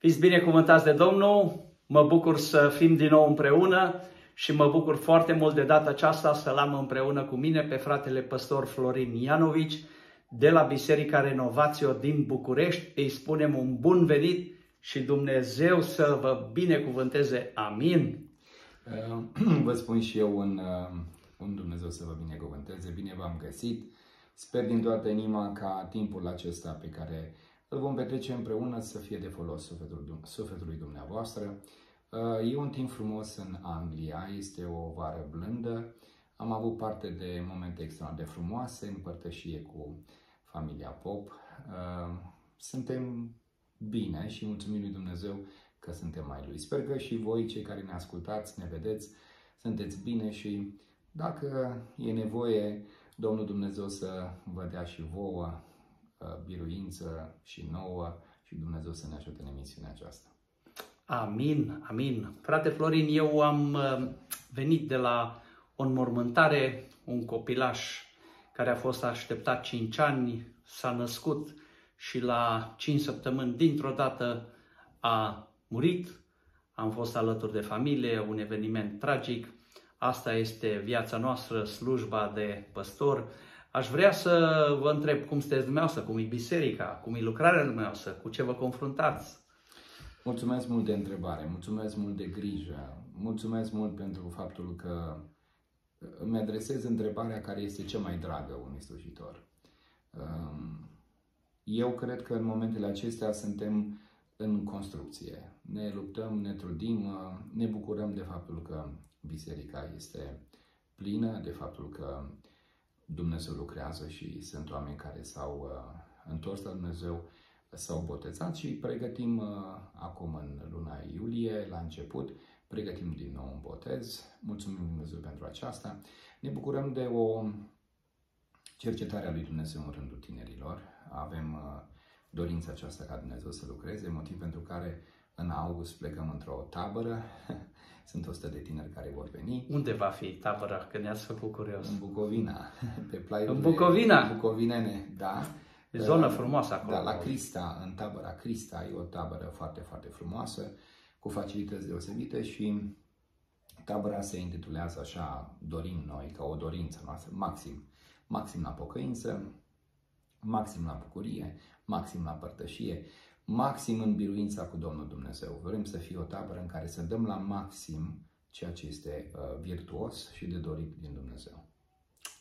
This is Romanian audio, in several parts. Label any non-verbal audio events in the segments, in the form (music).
Fiți binecuvântați de Domnul, mă bucur să fim din nou împreună și mă bucur foarte mult de data aceasta să-l am împreună cu mine pe fratele păstor Florin Ianovici de la Biserica Renovațio din București. Îi spunem un bun venit și Dumnezeu să vă binecuvânteze. Amin. (clears throat) Vă spun și eu un, un Dumnezeu să vă binecuvânteze. Bine v-am găsit. Sper din toată inima ca timpul acesta pe care îl vom petrece împreună să fie de folos sufletul, sufletului dumneavoastră. Uh, e un timp frumos în Anglia, este o vară blândă. Am avut parte de momente extrem de frumoase, împărtășie cu familia Pop. Uh, suntem bine și mulțumim lui Dumnezeu că suntem mai lui. Sper că și voi, cei care ne ascultați, ne vedeți, sunteți bine și dacă e nevoie, Domnul Dumnezeu să vă dea și vouă Uh, biruință și nouă și Dumnezeu să ne ajute în emisiunea aceasta. Amin, amin. Frate Florin, eu am uh, venit de la o înmormântare, un copilaș care a fost așteptat 5 ani, s-a născut și la 5 săptămâni dintr-o dată a murit. Am fost alături de familie, un eveniment tragic. Asta este viața noastră, slujba de păstor. Aș vrea să vă întreb cum sunteți dumneavoastră, cum e biserica, cum e lucrarea dumneavoastră, cu ce vă confruntați? Mulțumesc mult de întrebare, mulțumesc mult de grijă, mulțumesc mult pentru faptul că îmi adresez întrebarea care este cea mai dragă unui slujitor. Um, eu cred că în momentele acestea suntem în construcție. Ne luptăm, ne trudim, ne bucurăm de faptul că biserica este plină, de faptul că Dumnezeu lucrează și sunt oameni care s-au uh, întors la Dumnezeu, s-au botezat și pregătim uh, acum în luna iulie, la început, pregătim din nou un botez. Mulțumim Dumnezeu pentru aceasta. Ne bucurăm de o cercetare a lui Dumnezeu în rândul tinerilor. Avem uh, dorința aceasta ca Dumnezeu să lucreze, motiv pentru care în august plecăm într-o tabără (laughs) Sunt 100 de tineri care vor veni. Unde va fi tabăra, că ne-ați făcut curios? În Bucovina, (laughs) pe plaiurile În Bucovina? Bucovinene, da. E zonă frumoasă acolo. Da, la Crista, în tabăra Crista, e o tabără foarte, foarte frumoasă, cu facilități deosebite și tabăra se intitulează așa, dorim noi, ca o dorință noastră, maxim. Maxim la pocăință, maxim la bucurie, maxim la părtășie, maxim în biruința cu Domnul Dumnezeu. Vrem să fie o tabără în care să dăm la maxim ceea ce este uh, virtuos și de dorit din Dumnezeu.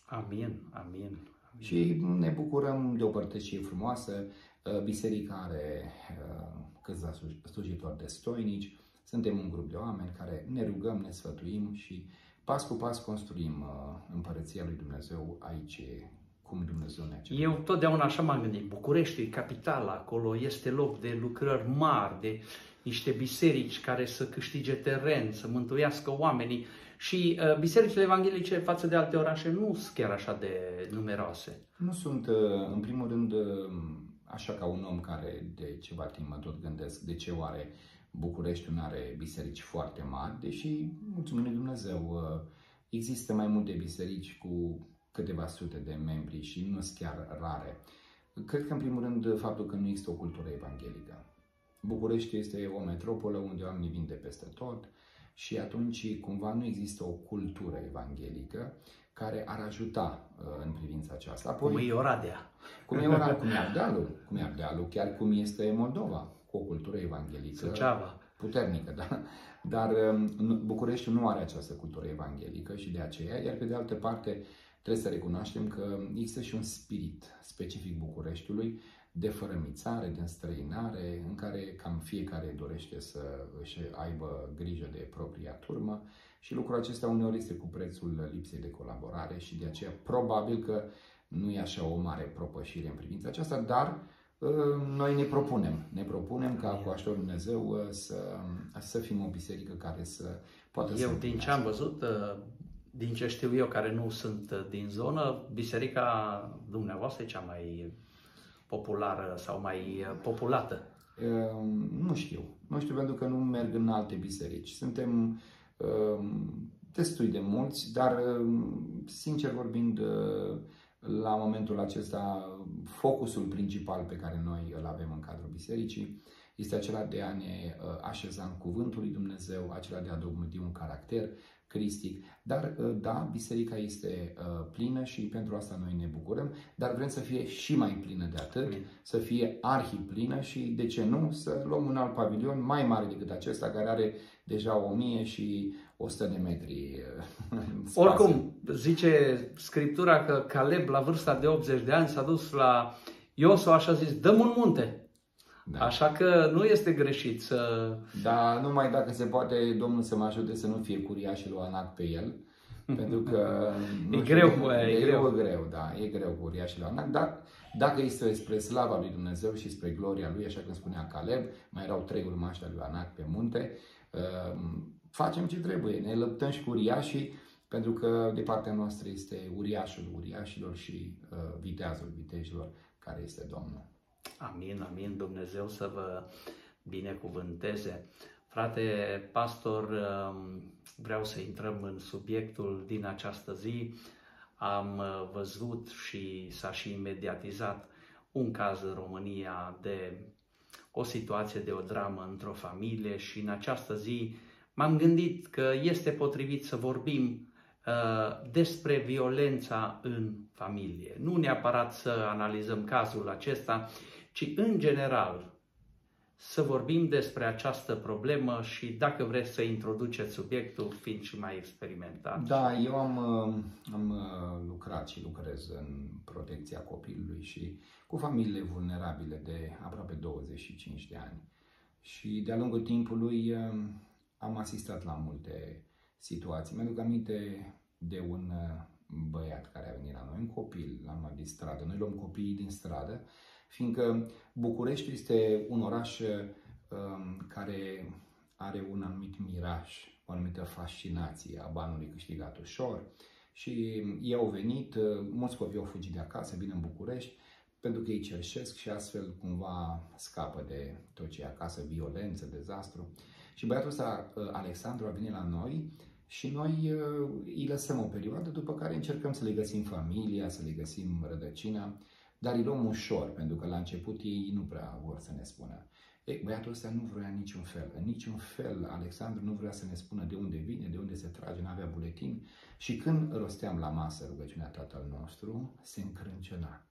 Amin, amin. amin. Și ne bucurăm de o părtășie frumoasă. Uh, biserica are uh, câțiva slujitori destoinici. Suntem un grup de oameni care ne rugăm, ne sfătuim și pas cu pas construim uh, împărăția lui Dumnezeu aici cum Dumnezeu ne Eu totdeauna așa m-am gândit. București e capitala, acolo este loc de lucrări mari, de niște biserici care să câștige teren, să mântuiască oamenii. Și uh, bisericile evanghelice față de alte orașe nu sunt chiar așa de numeroase. Nu sunt, uh, în primul rând, uh, așa ca un om care de ceva timp mă tot gândesc de ce oare București nu are biserici foarte mari, deși, mulțumim lui Dumnezeu, uh, există mai multe biserici cu câteva sute de membri și nu sunt chiar rare. Cred că, în primul rând, faptul că nu există o cultură evanghelică. București este o metropolă unde oamenii vin de peste tot și atunci cumva nu există o cultură evanghelică care ar ajuta uh, în privința aceasta. Apoi, cum e Oradea. Cum e Oradea, cum e Ardealul, cum e Ardealul, chiar cum este Moldova, cu o cultură evanghelică. Suceava. Puternică, da. Dar um, București nu are această cultură evanghelică și de aceea, iar pe de altă parte, Trebuie să recunoaștem că există și un spirit specific Bucureștiului de fărămițare, de înstrăinare, în care cam fiecare dorește să își aibă grijă de propria turmă și lucrul acesta uneori este cu prețul lipsei de colaborare și de aceea probabil că nu e așa o mare propășire în privința aceasta, dar ă, noi ne propunem, ne propunem ca cu ajutorul Dumnezeu ă, să, să fim o biserică care să poată Eu, să din ce am văzut, ă, din ce știu eu, care nu sunt uh, din zonă, biserica dumneavoastră e cea mai populară sau mai uh, populată? Uh, nu știu. Nu știu pentru că nu merg în alte biserici. Suntem uh, destui de mulți, dar, uh, sincer vorbind, uh, la momentul acesta focusul principal pe care noi îl avem în cadrul bisericii este acela de a ne uh, așeza în cuvântul lui Dumnezeu, acela de a dobândi un caracter cristic. Dar, uh, da, biserica este uh, plină și pentru asta noi ne bucurăm, dar vrem să fie și mai plină de atât, Amin. să fie arhiplină și, de ce nu, să luăm un alt pavilion mai mare decât acesta, care are deja 1000 și 100 de metri. Oricum, zice Scriptura că Caleb, la vârsta de 80 de ani, s-a dus la Iosua și a zis, dăm un munte. Da. Așa că nu este greșit să... Da, numai dacă se poate, Domnul să mă ajute să nu fie curiaș și lui Anac pe el. (laughs) Pentru că... e știu, greu cu e, e greu. greu, da, e greu cu curiaș și lui Anac, dar dacă este spre slava lui Dumnezeu și spre gloria lui, așa cum spunea Caleb, mai erau trei urmași lui Anac pe munte, uh, facem ce trebuie, ne lăptăm și cu uriașii, pentru că de partea noastră este uriașul uriașilor și uh, viteazul vitejilor, care este Domnul. Amin, amin, Dumnezeu să vă binecuvânteze. Frate pastor, um, vreau să intrăm în subiectul din această zi. Am uh, văzut și s-a și imediatizat un caz în România de o situație de o dramă într-o familie și în această zi m-am gândit că este potrivit să vorbim uh, despre violența în familie. Nu neapărat să analizăm cazul acesta, ci în general să vorbim despre această problemă și dacă vreți să introduceți subiectul, fiind și mai experimentat. Da, eu am, uh, am uh, lucrat și lucrez în protecția copilului și cu familiile vulnerabile de aproape 25 de ani. Și de-a lungul timpului uh, am asistat la multe situații. Mi-aduc aminte de un băiat care a venit la noi, un copil, l-am luat din stradă. Noi luăm copiii din stradă fiindcă București este un oraș um, care are un anumit miraj, o anumită fascinație a banului câștigat ușor și ei au venit, uh, mulți copii au fugit de acasă, vin în București, pentru că ei cerșesc și astfel cumva scapă de tot ce e acasă, violență, dezastru. Și băiatul ăsta, uh, Alexandru, a venit la noi și noi uh, îi lăsăm o perioadă, după care încercăm să le găsim familia, să le găsim rădăcina dar îi luăm ușor, pentru că la început ei nu prea vor să ne spună. E, băiatul ăsta nu vrea niciun fel, în niciun fel Alexandru nu vrea să ne spună de unde vine, de unde se trage, nu avea buletin și când rosteam la masă rugăciunea tatăl nostru, se încrâncena.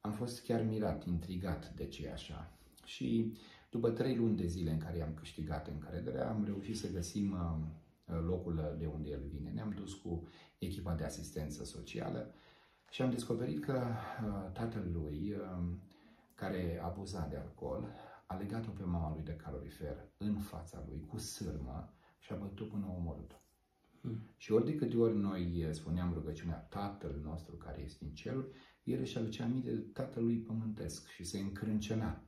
Am fost chiar mirat, intrigat de ce așa. Și după trei luni de zile în care i-am câștigat încrederea, am reușit să găsim uh, locul de unde el vine. Ne-am dus cu echipa de asistență socială și am descoperit că uh, tatăl lui, uh, care abuza de alcool, a legat-o pe mama lui de calorifer în fața lui cu sârmă și a bătut până a omorât-o. Hmm. Și ori de câte ori noi spuneam rugăciunea Tatăl nostru care este în cer, el își aducea aminte de Tatălui pământesc și se încrâncena.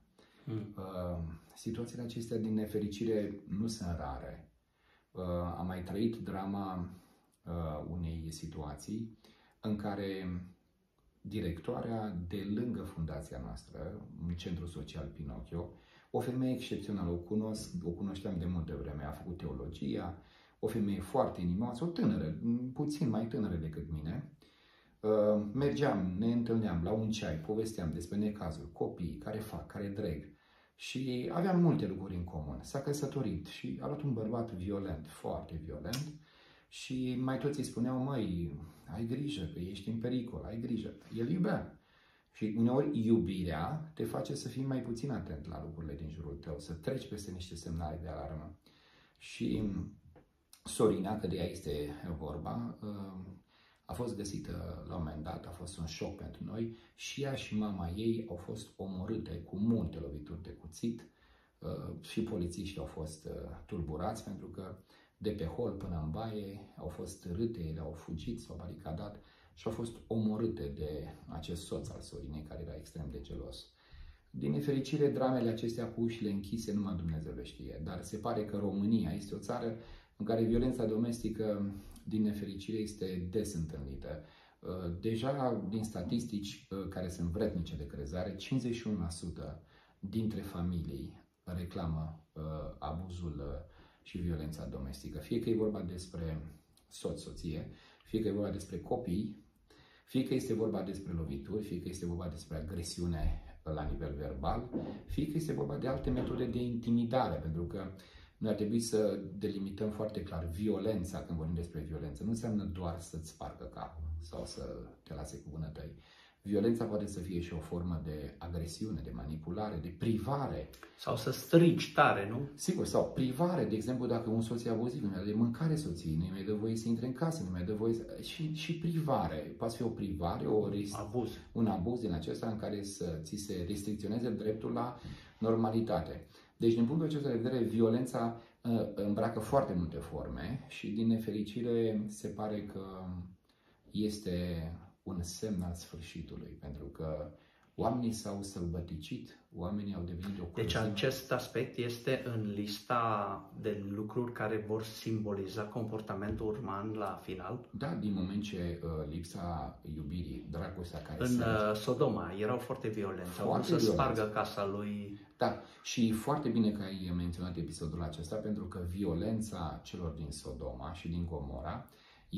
Hmm. Uh, situațiile acestea, din nefericire, nu sunt rare. Uh, am mai trăit drama uh, unei situații în care directoarea de lângă fundația noastră, în Centrul Social Pinocchio, o femeie excepțională, o, cunosc, o cunoșteam de multe vreme, a făcut teologia, o femeie foarte inimoasă, o tânără, puțin mai tânără decât mine. Uh, mergeam, ne întâlneam la un ceai, povesteam despre necazuri, copii, care fac, care dreg. Și aveam multe lucruri în comun. S-a căsătorit și a luat un bărbat violent, foarte violent, și mai toți îi spuneau, măi, ai grijă că ești în pericol, ai grijă. El iubea. Și uneori iubirea te face să fii mai puțin atent la lucrurile din jurul tău, să treci peste niște semnale de alarmă. Și Sorina, că de ea este vorba, a fost găsită la un moment dat, a fost un șoc pentru noi și ea și mama ei au fost omorâte cu multe lovituri de cuțit și polițiștii au fost tulburați pentru că de pe hol până în baie, au fost râte, ele au fugit, s-au baricadat și au fost omorâte de acest soț al Sorinei, care era extrem de gelos. Din nefericire, dramele acestea cu ușile închise, numai Dumnezeu le știe, dar se pare că România este o țară în care violența domestică, din nefericire, este des întâlnită. Uh, deja din statistici uh, care sunt vretnice de crezare, 51% dintre familii reclamă uh, abuzul și violența domestică. Fie că e vorba despre soț, soție, fie că e vorba despre copii, Fie că este vorba despre lovituri, fie că este vorba despre agresiune la nivel verbal, fie că este vorba de alte metode de intimidare, pentru că noi ar trebui să delimităm foarte clar violența, când vorbim despre violență, nu înseamnă doar să-ți spargă capul sau să te lase cu vânătăi. Violența poate să fie și o formă de agresiune, de manipulare, de privare. Sau să strigi tare, nu? Sigur, sau privare, de exemplu, dacă un soț e abuziv, nu mai de mâncare soției, nu mai dă voie să intre în casă, nu mai dă voie să... Și, și privare. Poate fi o privare, o rest... abuz. un abuz din acesta în care să ți se restricționeze dreptul la normalitate. Deci, din punctul acesta de vedere, violența uh, îmbracă foarte multe forme și, din nefericire, se pare că este un semn al sfârșitului, pentru că oamenii s-au sălbăticit, oamenii au devenit o Deci acest aspect este în lista de lucruri care vor simboliza comportamentul urman la final? Da, din moment ce uh, lipsa iubirii, dragostea care În uh, Sodoma erau foarte violenți, au vrut să spargă casa lui. Da, și foarte bine că ai menționat episodul acesta, pentru că violența celor din Sodoma și din Gomora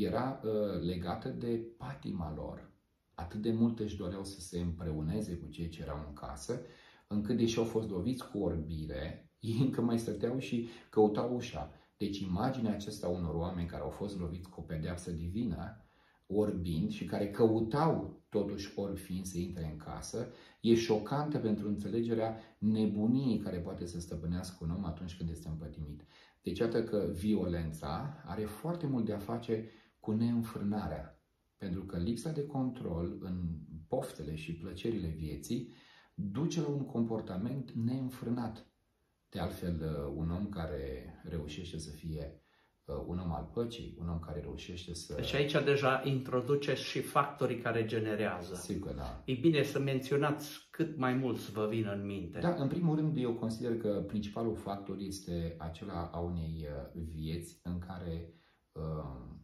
era uh, legată de patima lor. Atât de mult își doreau să se împreuneze cu cei ce erau în casă, încât deși au fost loviți cu orbire, ei (laughs) încă mai stăteau și căutau ușa. Deci imaginea acesta unor oameni care au fost loviți cu o pedeapsă divină, orbind și care căutau totuși ori fiind să intre în casă, e șocantă pentru înțelegerea nebuniei care poate să stăpânească un om atunci când este împătimit. Deci iată că violența are foarte mult de a face cu neînfrânarea. Pentru că lipsa de control în poftele și plăcerile vieții duce la un comportament neînfrânat. De altfel, uh, un om care reușește să fie uh, un om al păcii, un om care reușește să... Deci aici deja introduce și factorii care generează. Sigur, da. E bine să menționați cât mai mult să vă vină în minte. Da, în primul rând eu consider că principalul factor este acela a unei uh, vieți în care uh,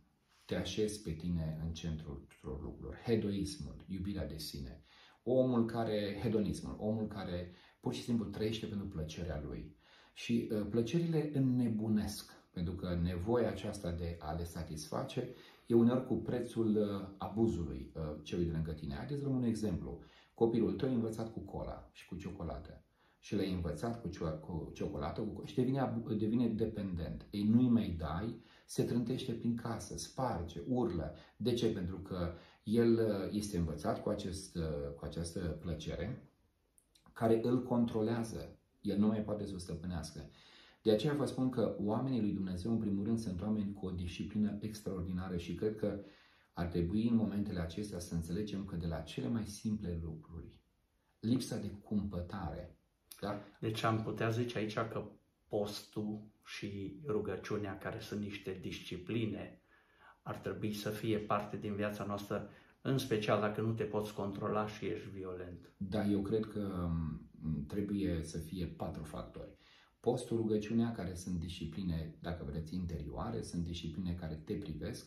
te așezi pe tine în centrul tuturor lucrurilor. Hedoismul, iubirea de sine. Omul care, hedonismul, omul care pur și simplu trăiește pentru plăcerea lui. Și uh, plăcerile înnebunesc, pentru că nevoia aceasta de a le satisface e uneori cu prețul uh, abuzului uh, celui de lângă tine. Haideți să luăm un exemplu. Copilul tău e învățat cu cola și cu ciocolată și l-ai învățat cu, cio- cu ciocolată cu, și devine, devine dependent. Ei nu-i mai dai se trântește prin casă, sparge, urlă. De ce? Pentru că el uh, este învățat cu, acest, uh, cu această plăcere care îl controlează. El nu mai poate să o stăpânească. De aceea vă spun că oamenii lui Dumnezeu, în primul rând, sunt oameni cu o disciplină extraordinară și cred că ar trebui în momentele acestea să înțelegem că de la cele mai simple lucruri, lipsa de cumpătare. Da? Deci am putea zice aici că postul și rugăciunea, care sunt niște discipline, ar trebui să fie parte din viața noastră, în special dacă nu te poți controla și ești violent. Da, eu cred că mm, trebuie să fie patru factori. Postul, rugăciunea, care sunt discipline, dacă vreți, interioare, sunt discipline care te privesc,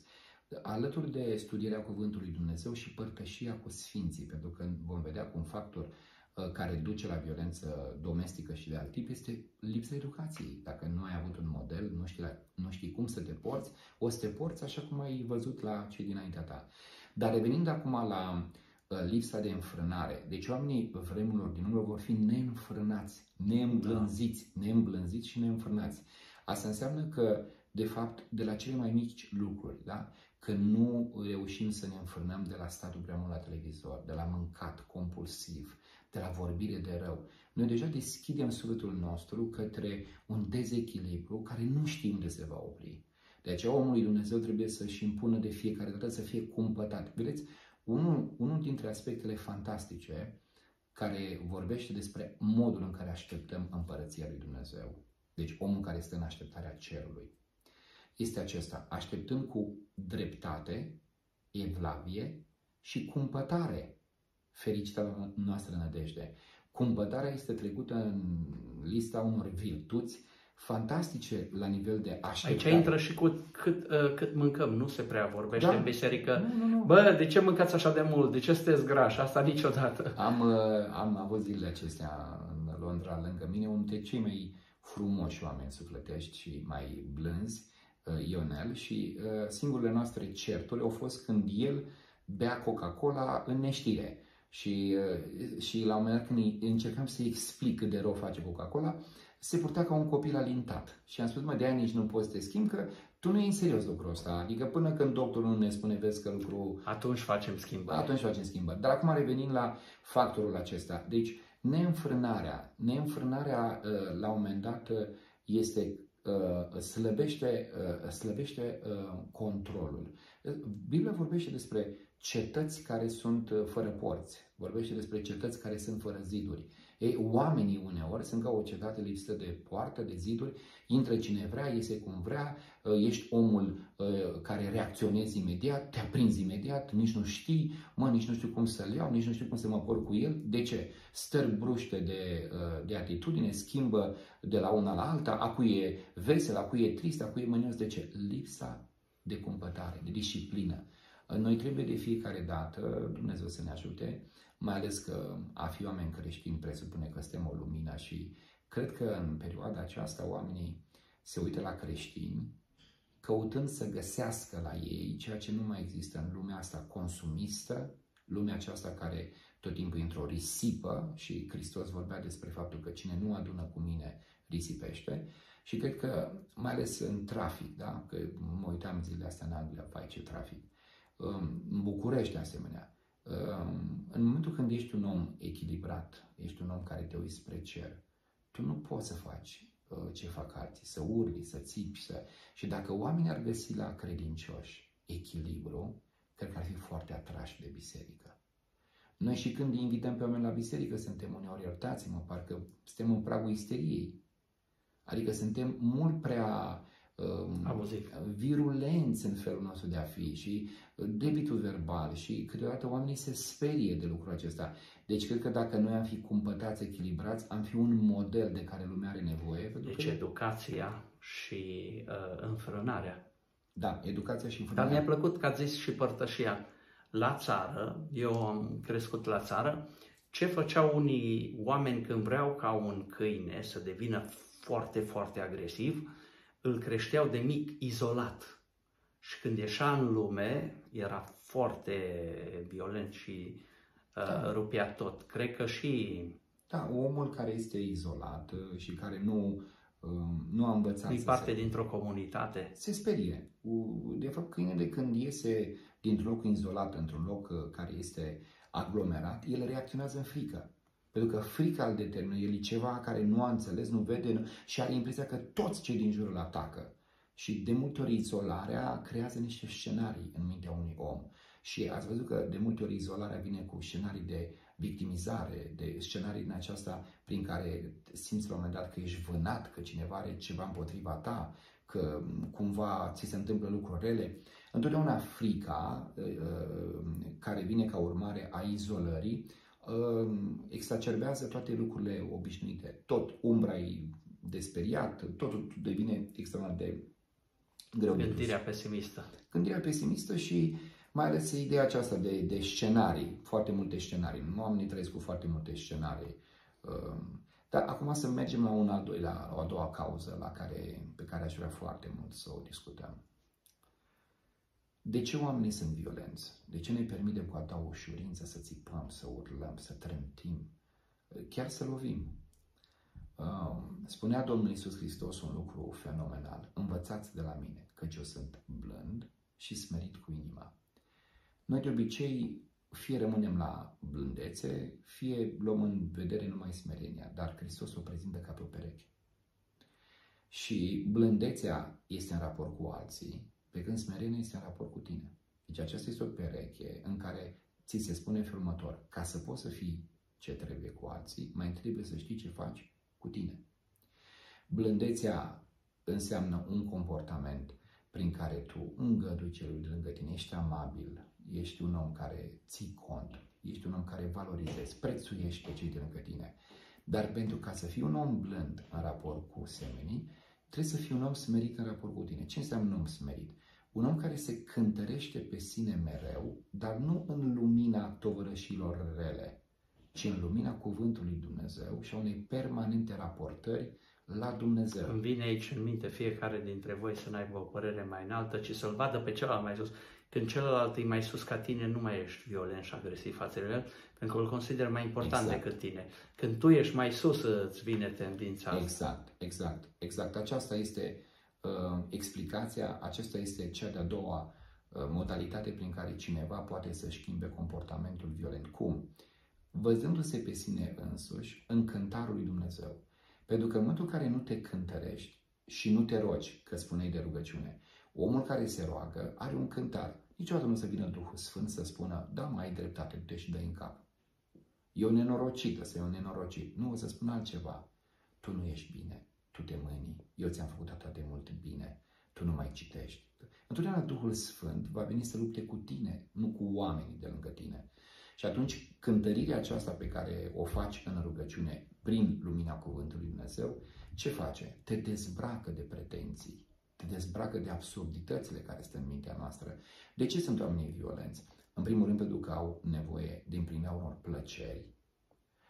alături de studierea Cuvântului Dumnezeu și părtășia cu Sfinții, pentru că vom vedea cum factor Uh, care duce la violență domestică și de alt tip este lipsa educației. Dacă nu ai avut un model, nu știi, la, nu știi cum să te porți, o să te porți așa cum ai văzut la cei dinaintea ta. Dar revenind acum la uh, lipsa de înfrânare. Deci oamenii vremurilor din urmă vor fi neînfrânați, neîmblânziți, da. neîmblânziți și neînfrânați. Asta înseamnă că, de fapt, de la cele mai mici lucruri, da? că nu reușim să ne înfrânăm de la statul prea mult la televizor, de la mâncat compulsiv, de la vorbire de rău. Noi deja deschidem sufletul nostru către un dezechilibru care nu știm unde se va opri. De aceea omul lui Dumnezeu trebuie să-și impună de fiecare dată să fie cumpătat. Vedeți, unul, unul dintre aspectele fantastice care vorbește despre modul în care așteptăm împărăția lui Dumnezeu, deci omul care este în așteptarea cerului, este acesta. Așteptăm cu dreptate, evlavie și cumpătare fericita noastră nădejde. Cumpătarea este trecută în lista unor virtuți fantastice la nivel de așteptare. Aici intră și cu cât, uh, cât mâncăm, nu se prea vorbește da. în biserică. Nu, nu, nu. Bă, de ce mâncați așa de mult? De ce sunteți grași? Asta niciodată. Am, uh, am avut zilele acestea în Londra lângă mine, unul dintre cei mai frumoși oameni sufletești și mai blânzi, uh, Ionel, și uh, singurele noastre certuri au fost când el bea Coca-Cola în neștire. Și, uh, și la un moment dat când încercam să-i explic cât de rău face Coca-Cola, se purta ca un copil alintat. Și am spus, mă, de aia nici nu poți să te schimbi, că tu nu e în serios lucrul ăsta. Adică până când doctorul nu ne spune, vezi că lucru... Atunci facem schimbări. Atunci facem schimbări. Dar acum revenim la factorul acesta. Deci, neînfrânarea, neînfrânarea uh, la un moment dat uh, este uh, slăbește, slăbește controlul. Biblia vorbește despre cetăți care sunt fără porți, vorbește despre cetăți care sunt fără ziduri. Ei, oamenii uneori sunt ca o cetate lipsită de poartă, de ziduri, intră cine vrea, iese cum vrea, ă, ești omul ă, care reacționezi imediat, te aprinzi imediat, nici nu știi, mă, nici nu știu cum să-l iau, nici nu știu cum să mă por cu el. De ce? Stări bruște de, ă, de atitudine, schimbă de la una la alta, acui e vesel, acui e trist, acui e mânios. De ce? Lipsa de cumpătare, de disciplină. Noi trebuie de fiecare dată, Dumnezeu să ne ajute, mai ales că a fi oameni creștini presupune că suntem o lumină și cred că în perioada aceasta oamenii se uită la creștini căutând să găsească la ei ceea ce nu mai există în lumea asta consumistă, lumea aceasta care tot timpul într-o risipă și Hristos vorbea despre faptul că cine nu adună cu mine risipește și cred că mai ales în trafic, da? că mă uitam zilele astea în Anglia, fai ce trafic, în București de asemenea, în momentul când ești un om echilibrat, ești un om care te uiți spre cer, tu nu poți să faci uh, ce fac alții, să urli, să țipi. Să... Și dacă oamenii ar găsi la credincioși echilibru, cred că ar fi foarte atrași de biserică. Noi și când invităm pe oameni la biserică, suntem uneori, iertați-mă, parcă suntem în pragul isteriei. Adică suntem mult prea Abuziv. virulenți în felul nostru de a fi și debitul verbal și câteodată oamenii se sperie de lucrul acesta. Deci cred că dacă noi am fi cumpătați, echilibrați, am fi un model de care lumea are nevoie. Deci că... educația și uh, înfrânarea. Da, educația și înfrânarea. Dar mi-a plăcut că ați zis și părtășia. La țară, eu am crescut la țară, ce făceau unii oameni când vreau ca un câine să devină foarte, foarte agresiv, îl creșteau de mic izolat. Și când ieșea în lume, era foarte violent și uh, da. rupea tot. Cred că și... Da, omul care este izolat uh, și care nu, uh, nu a învățat e parte se... dintr-o comunitate. Se sperie. De fapt, câinele când iese dintr-un loc izolat într-un loc uh, care este aglomerat, el reacționează în frică. Pentru că frica îl determină, el e ceva care nu a înțeles, nu vede și are impresia că toți cei din jur îl atacă. Și de multe ori izolarea creează niște scenarii în mintea unui om. Și ați văzut că de multe ori izolarea vine cu scenarii de victimizare, de scenarii din aceasta prin care simți la un moment dat că ești vânat, că cineva are ceva împotriva ta, că cumva ți se întâmplă lucruri rele. Întotdeauna frica, ă, ă, care vine ca urmare a izolării, exacerbează toate lucrurile obișnuite. Tot umbra e desperiat, totul devine extrem de greu. Gândirea pesimistă. Gândirea pesimistă și mai ales ideea aceasta de, de scenarii, foarte multe scenarii. Oamenii trăiesc cu foarte multe scenarii. Dar acum să mergem la, un al doilea, la o a doua cauză la care, pe care aș vrea foarte mult să o discutăm. De ce oamenii sunt violenți? De ce ne permitem cu atâta ușurință să țipăm, să urlăm, să trântim, chiar să lovim? Um, spunea Domnul Iisus Hristos un lucru fenomenal. Învățați de la mine, căci eu sunt blând și smerit cu inima. Noi de obicei fie rămânem la blândețe, fie luăm în vedere numai smerenia, dar Hristos o prezintă ca pe o pereche. Și blândețea este în raport cu alții, pe când smerenia este în raport cu tine. Deci aceasta este o pereche în care ți se spune în următor, ca să poți să fii ce trebuie cu alții, mai trebuie să știi ce faci cu tine. Blândețea înseamnă un comportament prin care tu îngădui celui de lângă tine, ești amabil, ești un om care ții cont, ești un om care valorizezi, prețuiești pe cei de lângă tine. Dar pentru ca să fii un om blând în raport cu semenii, trebuie să fii un om smerit în raport cu tine. Ce înseamnă un om smerit? Un om care se cântărește pe sine mereu, dar nu în lumina tovărășilor rele, ci în lumina cuvântului Dumnezeu și a unei permanente raportări la Dumnezeu. Îmi vine aici în minte fiecare dintre voi să n-aibă o părere mai înaltă, ci să-L vadă pe celălalt mai sus când celălalt e mai sus ca tine, nu mai ești violent și agresiv față de el, pentru că îl consider mai important exact. decât tine. Când tu ești mai sus, îți vine tendința asta. Exact, exact, exact. Aceasta este uh, explicația, acesta este cea de-a doua uh, modalitate prin care cineva poate să schimbe comportamentul violent. Cum? Văzându-se pe sine însuși în cântarul lui Dumnezeu. Pentru că în momentul în care nu te cântărești și nu te rogi, că spuneai de rugăciune, omul care se roagă are un cântar. Niciodată nu să vină Duhul Sfânt să spună, da, mai ai dreptate, du-te și dă în cap. E o nenorocită să e un nenorocit. Nu, o să spun altceva. Tu nu ești bine, tu te mâni, eu ți-am făcut atât de mult bine, tu nu mai citești. Întotdeauna Duhul Sfânt va veni să lupte cu tine, nu cu oamenii de lângă tine. Și atunci cântărirea aceasta pe care o faci în rugăciune prin lumina Cuvântului Dumnezeu, ce face? Te dezbracă de pretenții, te dezbracă de absurditățile care sunt în mintea noastră. De ce sunt oamenii violenți? În primul rând pentru că au nevoie de împlinirea unor plăceri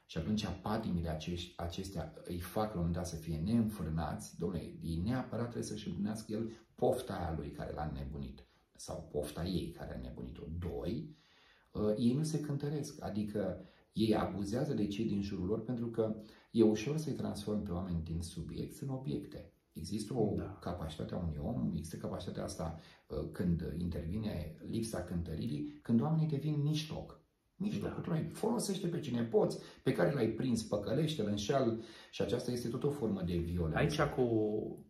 și atunci patimile acestea îi fac la un moment dat să fie neînfrânați. Domnule, ei neapărat trebuie să-și împlinească el pofta aia lui care l-a nebunit sau pofta ei care a nebunit-o. Doi, uh, ei nu se cântăresc, adică ei abuzează de cei din jurul lor pentru că e ușor să-i transform pe oameni din subiect în obiecte. Există o da. capacitate a unui om, există capacitatea asta uh, când intervine lipsa cântăririi, când oamenii devin mijloc. Mijloc. Da. Tu ai folosește pe cine poți, pe care l-ai prins, păcălește-l, înșeal și aceasta este tot o formă de violență. Aici cu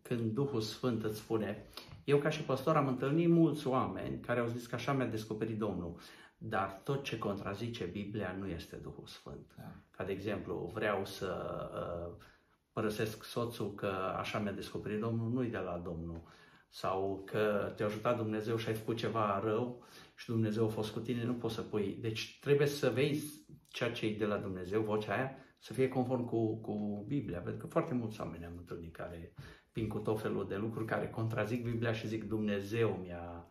când Duhul Sfânt îți spune, eu ca și pastor am întâlnit mulți oameni care au zis că așa mi-a descoperit Domnul. Dar tot ce contrazice Biblia nu este Duhul Sfânt. Da. Ca de exemplu, vreau să uh, părăsesc soțul că așa mi-a descoperit Domnul, nu-i de la Domnul. Sau că te-a ajutat Dumnezeu și ai făcut ceva rău și Dumnezeu a fost cu tine, nu poți să pui. Deci trebuie să vezi ceea ce e de la Dumnezeu, vocea aia, să fie conform cu, cu Biblia. Pentru că foarte mulți oameni am întâlnit care vin cu tot felul de lucruri care contrazic Biblia și zic Dumnezeu mi-a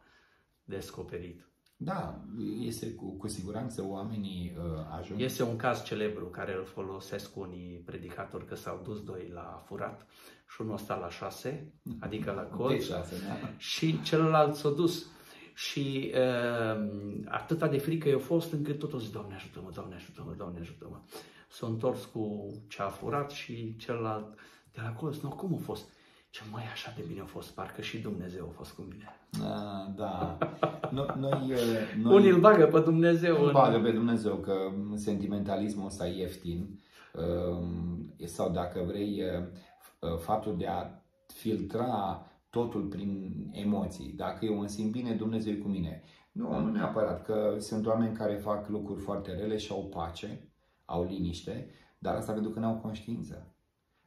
descoperit. Da, este cu, cu siguranță oamenii uh, ajung. Este un caz celebru care îl folosesc unii predicatori că s-au dus doi la furat și unul ăsta la șase, (laughs) adică la colț, șase, da. și celălalt s-a dus. Și uh, atâta de frică i-a fost încât tot o zi, Doamne ajută-mă, Doamne ajută-mă, Doamne ajută-mă. S-a întors cu ce a furat și celălalt de la colț, nu, cum a fost? Ce mai așa de bine a fost, parcă și Dumnezeu a fost cu mine. A, da. No, noi, noi, Unii îl bagă pe Dumnezeu. Îl bagă pe Dumnezeu, că sentimentalismul ăsta e ieftin. Um, sau dacă vrei, uh, faptul de a filtra totul prin emoții. Dacă eu îmi simt bine, Dumnezeu e cu mine. Nu, nu neapărat, că sunt oameni care fac lucruri foarte rele și au pace, au liniște, dar asta pentru că nu au conștiință.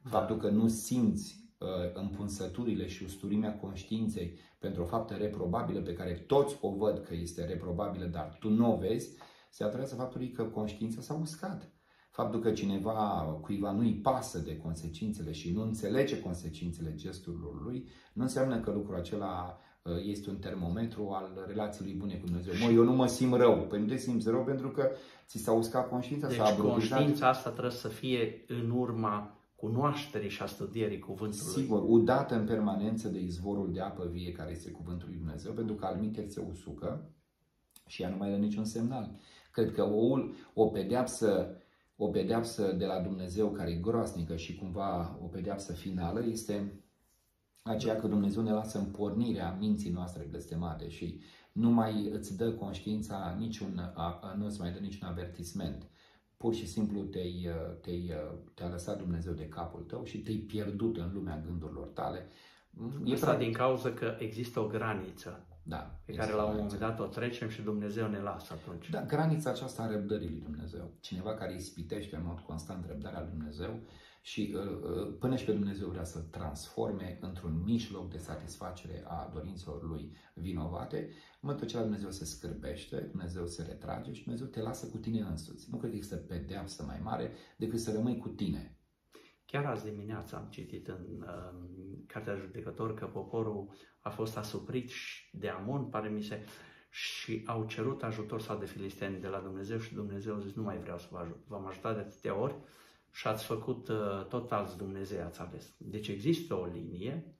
Da. Faptul că nu simți Uh, împunsăturile și usturimea conștiinței pentru o faptă reprobabilă pe care toți o văd că este reprobabilă, dar tu nu o vezi, se atrează faptului că conștiința s-a uscat. Faptul că cineva, cuiva nu-i pasă de consecințele și nu înțelege consecințele gesturilor lui, nu înseamnă că lucrul acela uh, este un termometru al relației lui bune cu Dumnezeu. Mă, eu nu mă simt rău. Păi nu te simți rău pentru că ți s-a uscat conștiința, deci s-a conștiința asta trebuie să fie în urma cunoașterii și a studierii cuvântului. Sigur, udată în permanență de izvorul de apă vie care este cuvântul lui Dumnezeu, pentru că alminte se usucă și ea nu mai dă niciun semnal. Cred că o, o pedeapsă o pedeapsă de la Dumnezeu care e groasnică și cumva o pedeapsă finală este aceea că Dumnezeu ne lasă în pornirea minții noastre blestemate și nu mai îți dă conștiința niciun, nu îți mai dă niciun avertisment pur și simplu te-ai, uh, te-ai, uh, te-a lăsat Dumnezeu de capul tău și te-ai pierdut în lumea gândurilor tale. E Asta din cauza că există o graniță da, pe care la un moment dat o trecem și Dumnezeu ne lasă atunci. Da, granița aceasta a răbdării lui Dumnezeu. Cineva care ispitește în mod constant răbdarea lui Dumnezeu și uh, uh, până și pe Dumnezeu vrea să transforme într-un mijloc de satisfacere a dorințelor lui vinovate, în momentul acela Dumnezeu se scârbește, Dumnezeu se retrage și Dumnezeu te lasă cu tine însuți. Nu cred că există pedeapsă mai mare decât să rămâi cu tine. Chiar azi dimineața am citit în uh, Cartea Judecător că poporul a fost asuprit de Amon, pare mi se, și au cerut ajutor sau de filisteni de la Dumnezeu și Dumnezeu a zis nu mai vreau să vă ajut. V-am ajutat de atâtea ori și ați făcut uh, tot alți Dumnezei ați ales. Deci există o linie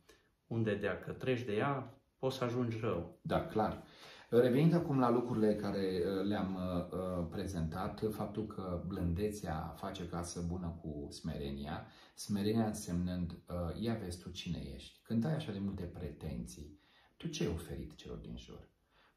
unde dacă treci de ea, poți să ajungi rău. Da, clar. Revenind acum la lucrurile care uh, le-am uh, uh, prezentat, faptul că blândețea face casă bună cu smerenia, smerenia însemnând, uh, ia vezi tu cine ești. Când ai așa de multe pretenții, tu ce ai oferit celor din jur?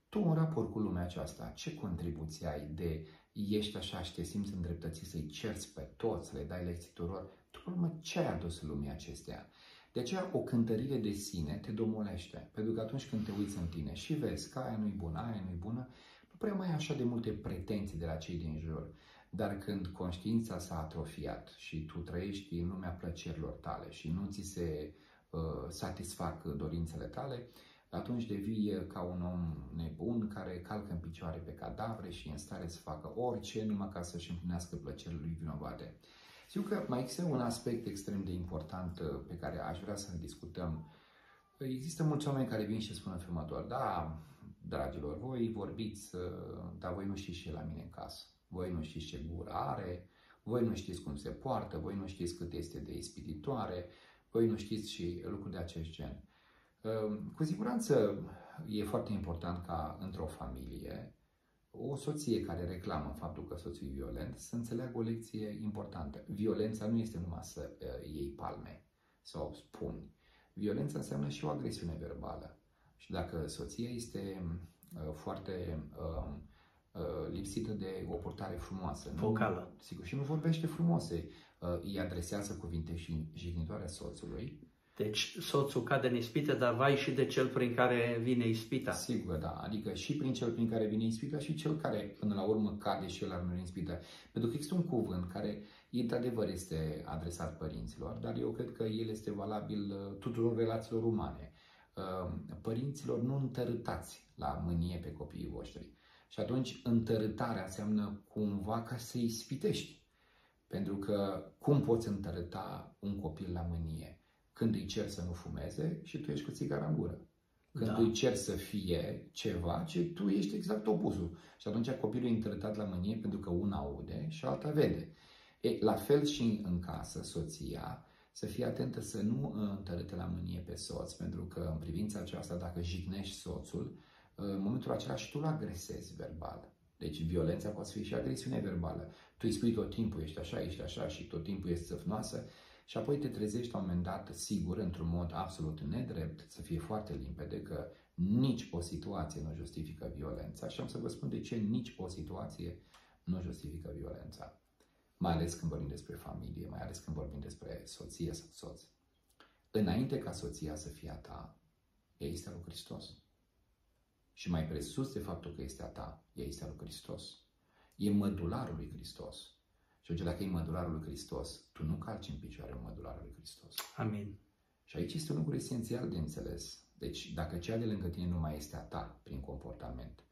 Tu, în raport cu lumea aceasta, ce contribuție ai de ești așa și te simți îndreptățit să-i cerți pe toți, să le dai lecții tuturor? Tu, urmă, ce ai adus lumea acestea? De aceea, o cântărire de sine te domolește. Pentru că atunci când te uiți în tine și vezi că aia nu-i bună, aia nu-i bună, nu prea mai ai așa de multe pretenții de la cei din jur. Dar când conștiința s-a atrofiat și tu trăiești în lumea plăcerilor tale și nu ți se uh, satisfac dorințele tale, atunci devii ca un om nebun care calcă în picioare pe cadavre și e în stare să facă orice numai ca să-și împlinească plăcerile lui vinovate. Știu că mai există un aspect extrem de important uh, pe care aș vrea să-l discutăm. Există mulți oameni care vin și spun în următor, da, dragilor, voi vorbiți, uh, dar voi nu știți ce e la mine în casă. Voi nu știți ce gură are, voi nu știți cum se poartă, voi nu știți cât este de ispititoare, voi nu știți și lucruri de acest gen. Uh, cu siguranță e foarte important ca într-o familie o soție care reclamă faptul că soțul e violent să înțeleagă o lecție importantă. Violența nu este numai să uh, iei palme sau spuni. Violența înseamnă și o agresiune verbală. Și dacă soția este uh, foarte uh, uh, lipsită de o portare frumoasă, vocală, sigur, și nu vorbește frumoase, uh, îi adresează cuvinte și jignitoare soțului, deci soțul cade în ispită, dar vai și de cel prin care vine ispita. Sigur, da. Adică și prin cel prin care vine ispita și cel care până la urmă cade și el în ispită. Pentru că există un cuvânt care într-adevăr este adresat părinților, dar eu cred că el este valabil uh, tuturor relațiilor umane. Uh, părinților nu întărâtați la mânie pe copiii voștri. Și atunci întărâtarea înseamnă cumva ca să-i ispitești. Pentru că cum poți întărâta un copil la mânie? Când îi cer să nu fumeze și tu ești cu țigara în gură. Când da. îi cer să fie ceva, ce tu ești exact opusul. Și atunci copilul e întărătat la mânie pentru că una aude și alta vede. E, la fel și în casă, soția, să fie atentă să nu întărâte la mânie pe soț, pentru că în privința aceasta, dacă jignești soțul, în momentul acela și tu îl agresezi verbal. Deci violența poate fi și agresiune verbală. Tu îi spui tot timpul, ești așa, ești așa și tot timpul ești țăfnoasă și apoi te trezești la un moment dat, sigur, într-un mod absolut nedrept, să fie foarte limpede că nici o situație nu justifică violența și am să vă spun de ce nici o situație nu justifică violența. Mai ales când vorbim despre familie, mai ales când vorbim despre soție sau soț. Înainte ca soția să fie a ta, ea este a lui Hristos. Și mai presus de faptul că este a ta, ea este a lui Hristos. E mădularul lui Hristos. Și atunci, dacă e mădularul lui Hristos, tu nu calci în picioare mădularul lui Hristos. Amin. Și aici este un lucru esențial de înțeles. Deci, dacă cea de lângă tine nu mai este a ta prin comportament,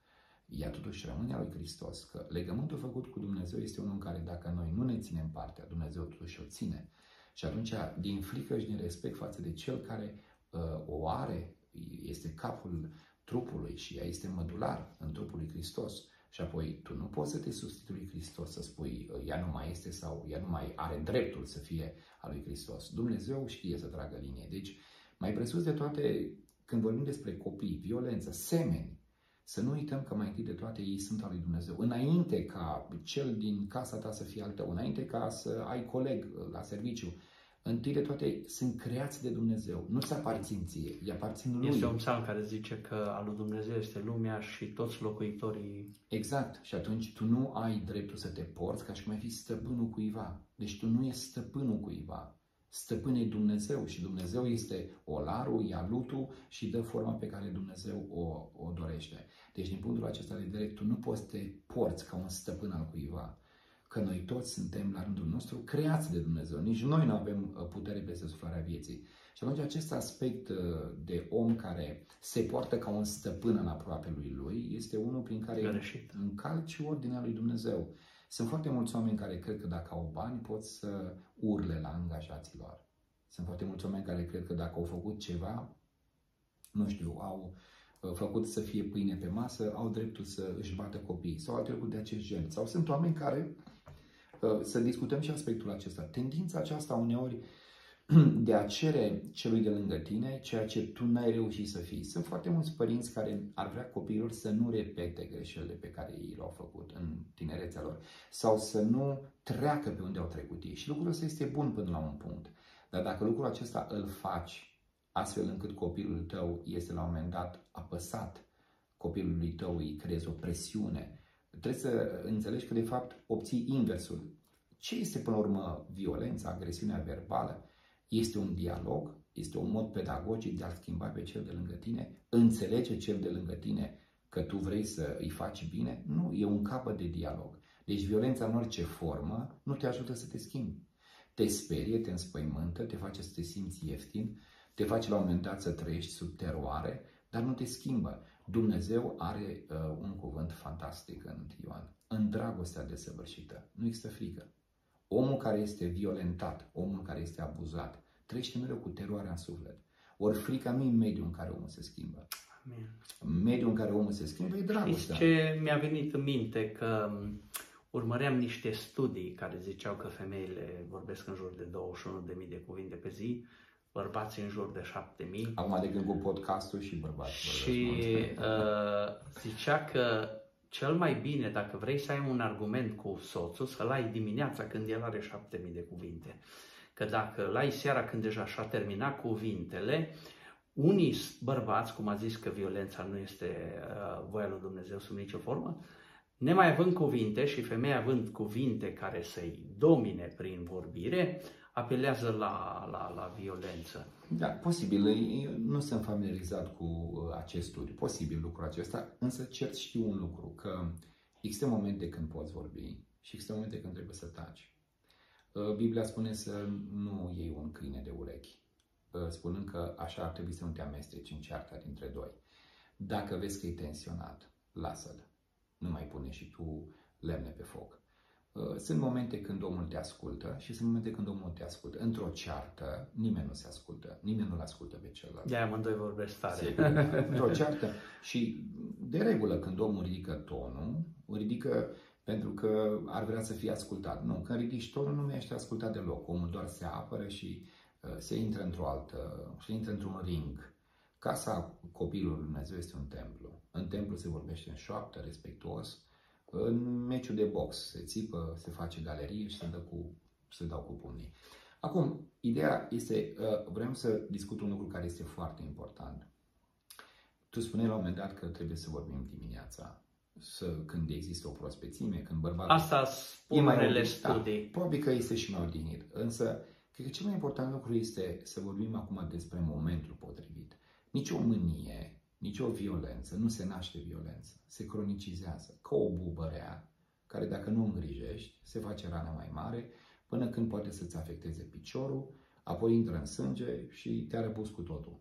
ea totuși rămâne a lui Hristos. Că legământul făcut cu Dumnezeu este unul în care dacă noi nu ne ținem partea, Dumnezeu totuși o ține. Și atunci, din frică și din respect față de cel care uh, o are, este capul trupului și ea este mădular în trupul lui Hristos, și apoi tu nu poți să te substitui Hristos, să spui ea nu mai este sau ea nu mai are dreptul să fie a lui Hristos. Dumnezeu știe să tragă linie. Deci, mai presus de toate, când vorbim despre copii, violență, semeni, să nu uităm că mai întâi de toate ei sunt al lui Dumnezeu. Înainte ca cel din casa ta să fie al tău, înainte ca să ai coleg la serviciu, întâi de toate sunt creați de Dumnezeu, nu se aparțin ție, îi aparțin lui. Este un psalm care zice că al lui Dumnezeu este lumea și toți locuitorii. Exact, și atunci tu nu ai dreptul să te porți ca și cum ai fi stăpânul cuiva. Deci tu nu ești stăpânul cuiva. Stăpân e Dumnezeu și Dumnezeu este olarul, ia lutul și dă forma pe care Dumnezeu o, o dorește. Deci din punctul acesta de vedere, tu nu poți să te porți ca un stăpân al cuiva că noi toți suntem la rândul nostru creați de Dumnezeu. Nici noi nu avem uh, putere peste suflarea vieții. Și atunci acest aspect uh, de om care se poartă ca un stăpân în aproape lui lui este unul prin care Greșit. încalci ordinea lui Dumnezeu. Sunt foarte mulți oameni care cred că dacă au bani pot să urle la angajaților. Sunt foarte mulți oameni care cred că dacă au făcut ceva, nu știu, au uh, făcut să fie pâine pe masă, au dreptul să își bată copiii sau alte lucruri de acest gen. Sau sunt oameni care să discutăm și aspectul acesta. Tendința aceasta uneori (clears throat) de a cere celui de lângă tine ceea ce tu n-ai reușit să fii. Sunt foarte mulți părinți care ar vrea copiilor să nu repete greșelile pe care ei le-au făcut în tinerețea lor sau să nu treacă pe unde au trecut ei. Și lucrul ăsta este bun până la un punct. Dar dacă lucrul acesta îl faci astfel încât copilul tău este la un moment dat apăsat, copilului tău îi creezi o presiune, trebuie să înțelegi că de fapt obții inversul. Ce este până la urmă violența, agresiunea verbală? Este un dialog, este un mod pedagogic de a schimba pe cel de lângă tine, înțelege cel de lângă tine că tu vrei să îi faci bine? Nu, e un capăt de dialog. Deci violența în orice formă nu te ajută să te schimbi. Te sperie, te înspăimântă, te face să te simți ieftin, te face la un moment dat să trăiești sub teroare, dar nu te schimbă. Dumnezeu are uh, un cuvânt fantastic în Ioan. În dragostea desăvârșită. Nu există frică. Omul care este violentat, omul care este abuzat, trăiește mereu cu teroarea în suflet. Ori frica nu e mediul în care omul se schimbă. Amin. Mediul în care omul se schimbă e dragostea. Știți ce mi-a venit în minte? Că um, urmăream niște studii care ziceau că femeile vorbesc în jur de 21.000 de cuvinte pe zi, bărbații în jur de 7.000. Acum de când cu podcastul și bărbații Și uh, zicea că cel mai bine, dacă vrei să ai un argument cu soțul, să-l ai dimineața când el are șapte mii de cuvinte. Că dacă îl ai seara când deja și-a terminat cuvintele, unii bărbați, cum a zis că violența nu este uh, voia lui Dumnezeu sub nicio formă, nemai având cuvinte și femeia având cuvinte care să-i domine prin vorbire, apelează la, la, la violență. Da, posibil. Eu nu sunt familiarizat cu uh, acest studiu. Posibil lucrul acesta, însă cert știu un lucru, că există momente când poți vorbi și există momente când trebuie să taci. Uh, Biblia spune să nu iei un câine de urechi, uh, spunând că așa ar trebui să nu te amesteci în cearta dintre doi. Dacă vezi că e tensionat, lasă-l. Nu mai pune și tu lemne pe foc. Uh, sunt momente când omul te ascultă și sunt momente când omul te ascultă. Într-o ceartă, nimeni nu se ascultă, nimeni nu-l ascultă pe celălalt. De amândoi vorbesc tare. Sigur, da. Într-o ceartă și de regulă când omul ridică tonul, o ridică pentru că ar vrea să fie ascultat. Nu, când ridici tonul nu mai ești ascultat deloc. Omul doar se apără și uh, se intră într-o altă, se intră într-un ring. Casa copilului Dumnezeu este un templu. În templu se vorbește în șoaptă, respectuos, în meciul de box se țipă, se face galerie și se, dă cu, se dau cu pumnii. Acum, ideea este, uh, vrem să discut un lucru care este foarte important. Tu spuneai la un moment dat că trebuie să vorbim dimineața, să, când există o prospețime, când bărbatul... Asta spun mai unele studii. Da, probabil că este și mai odihnit, însă cred că cel mai important lucru este să vorbim acum despre momentul potrivit. Nici o mânie, nici o violență, nu se naște violență, se cronicizează, ca o bubărea, care dacă nu îngrijești, se face rana mai mare, până când poate să-ți afecteze piciorul, apoi intră în sânge și te-a răpus cu totul.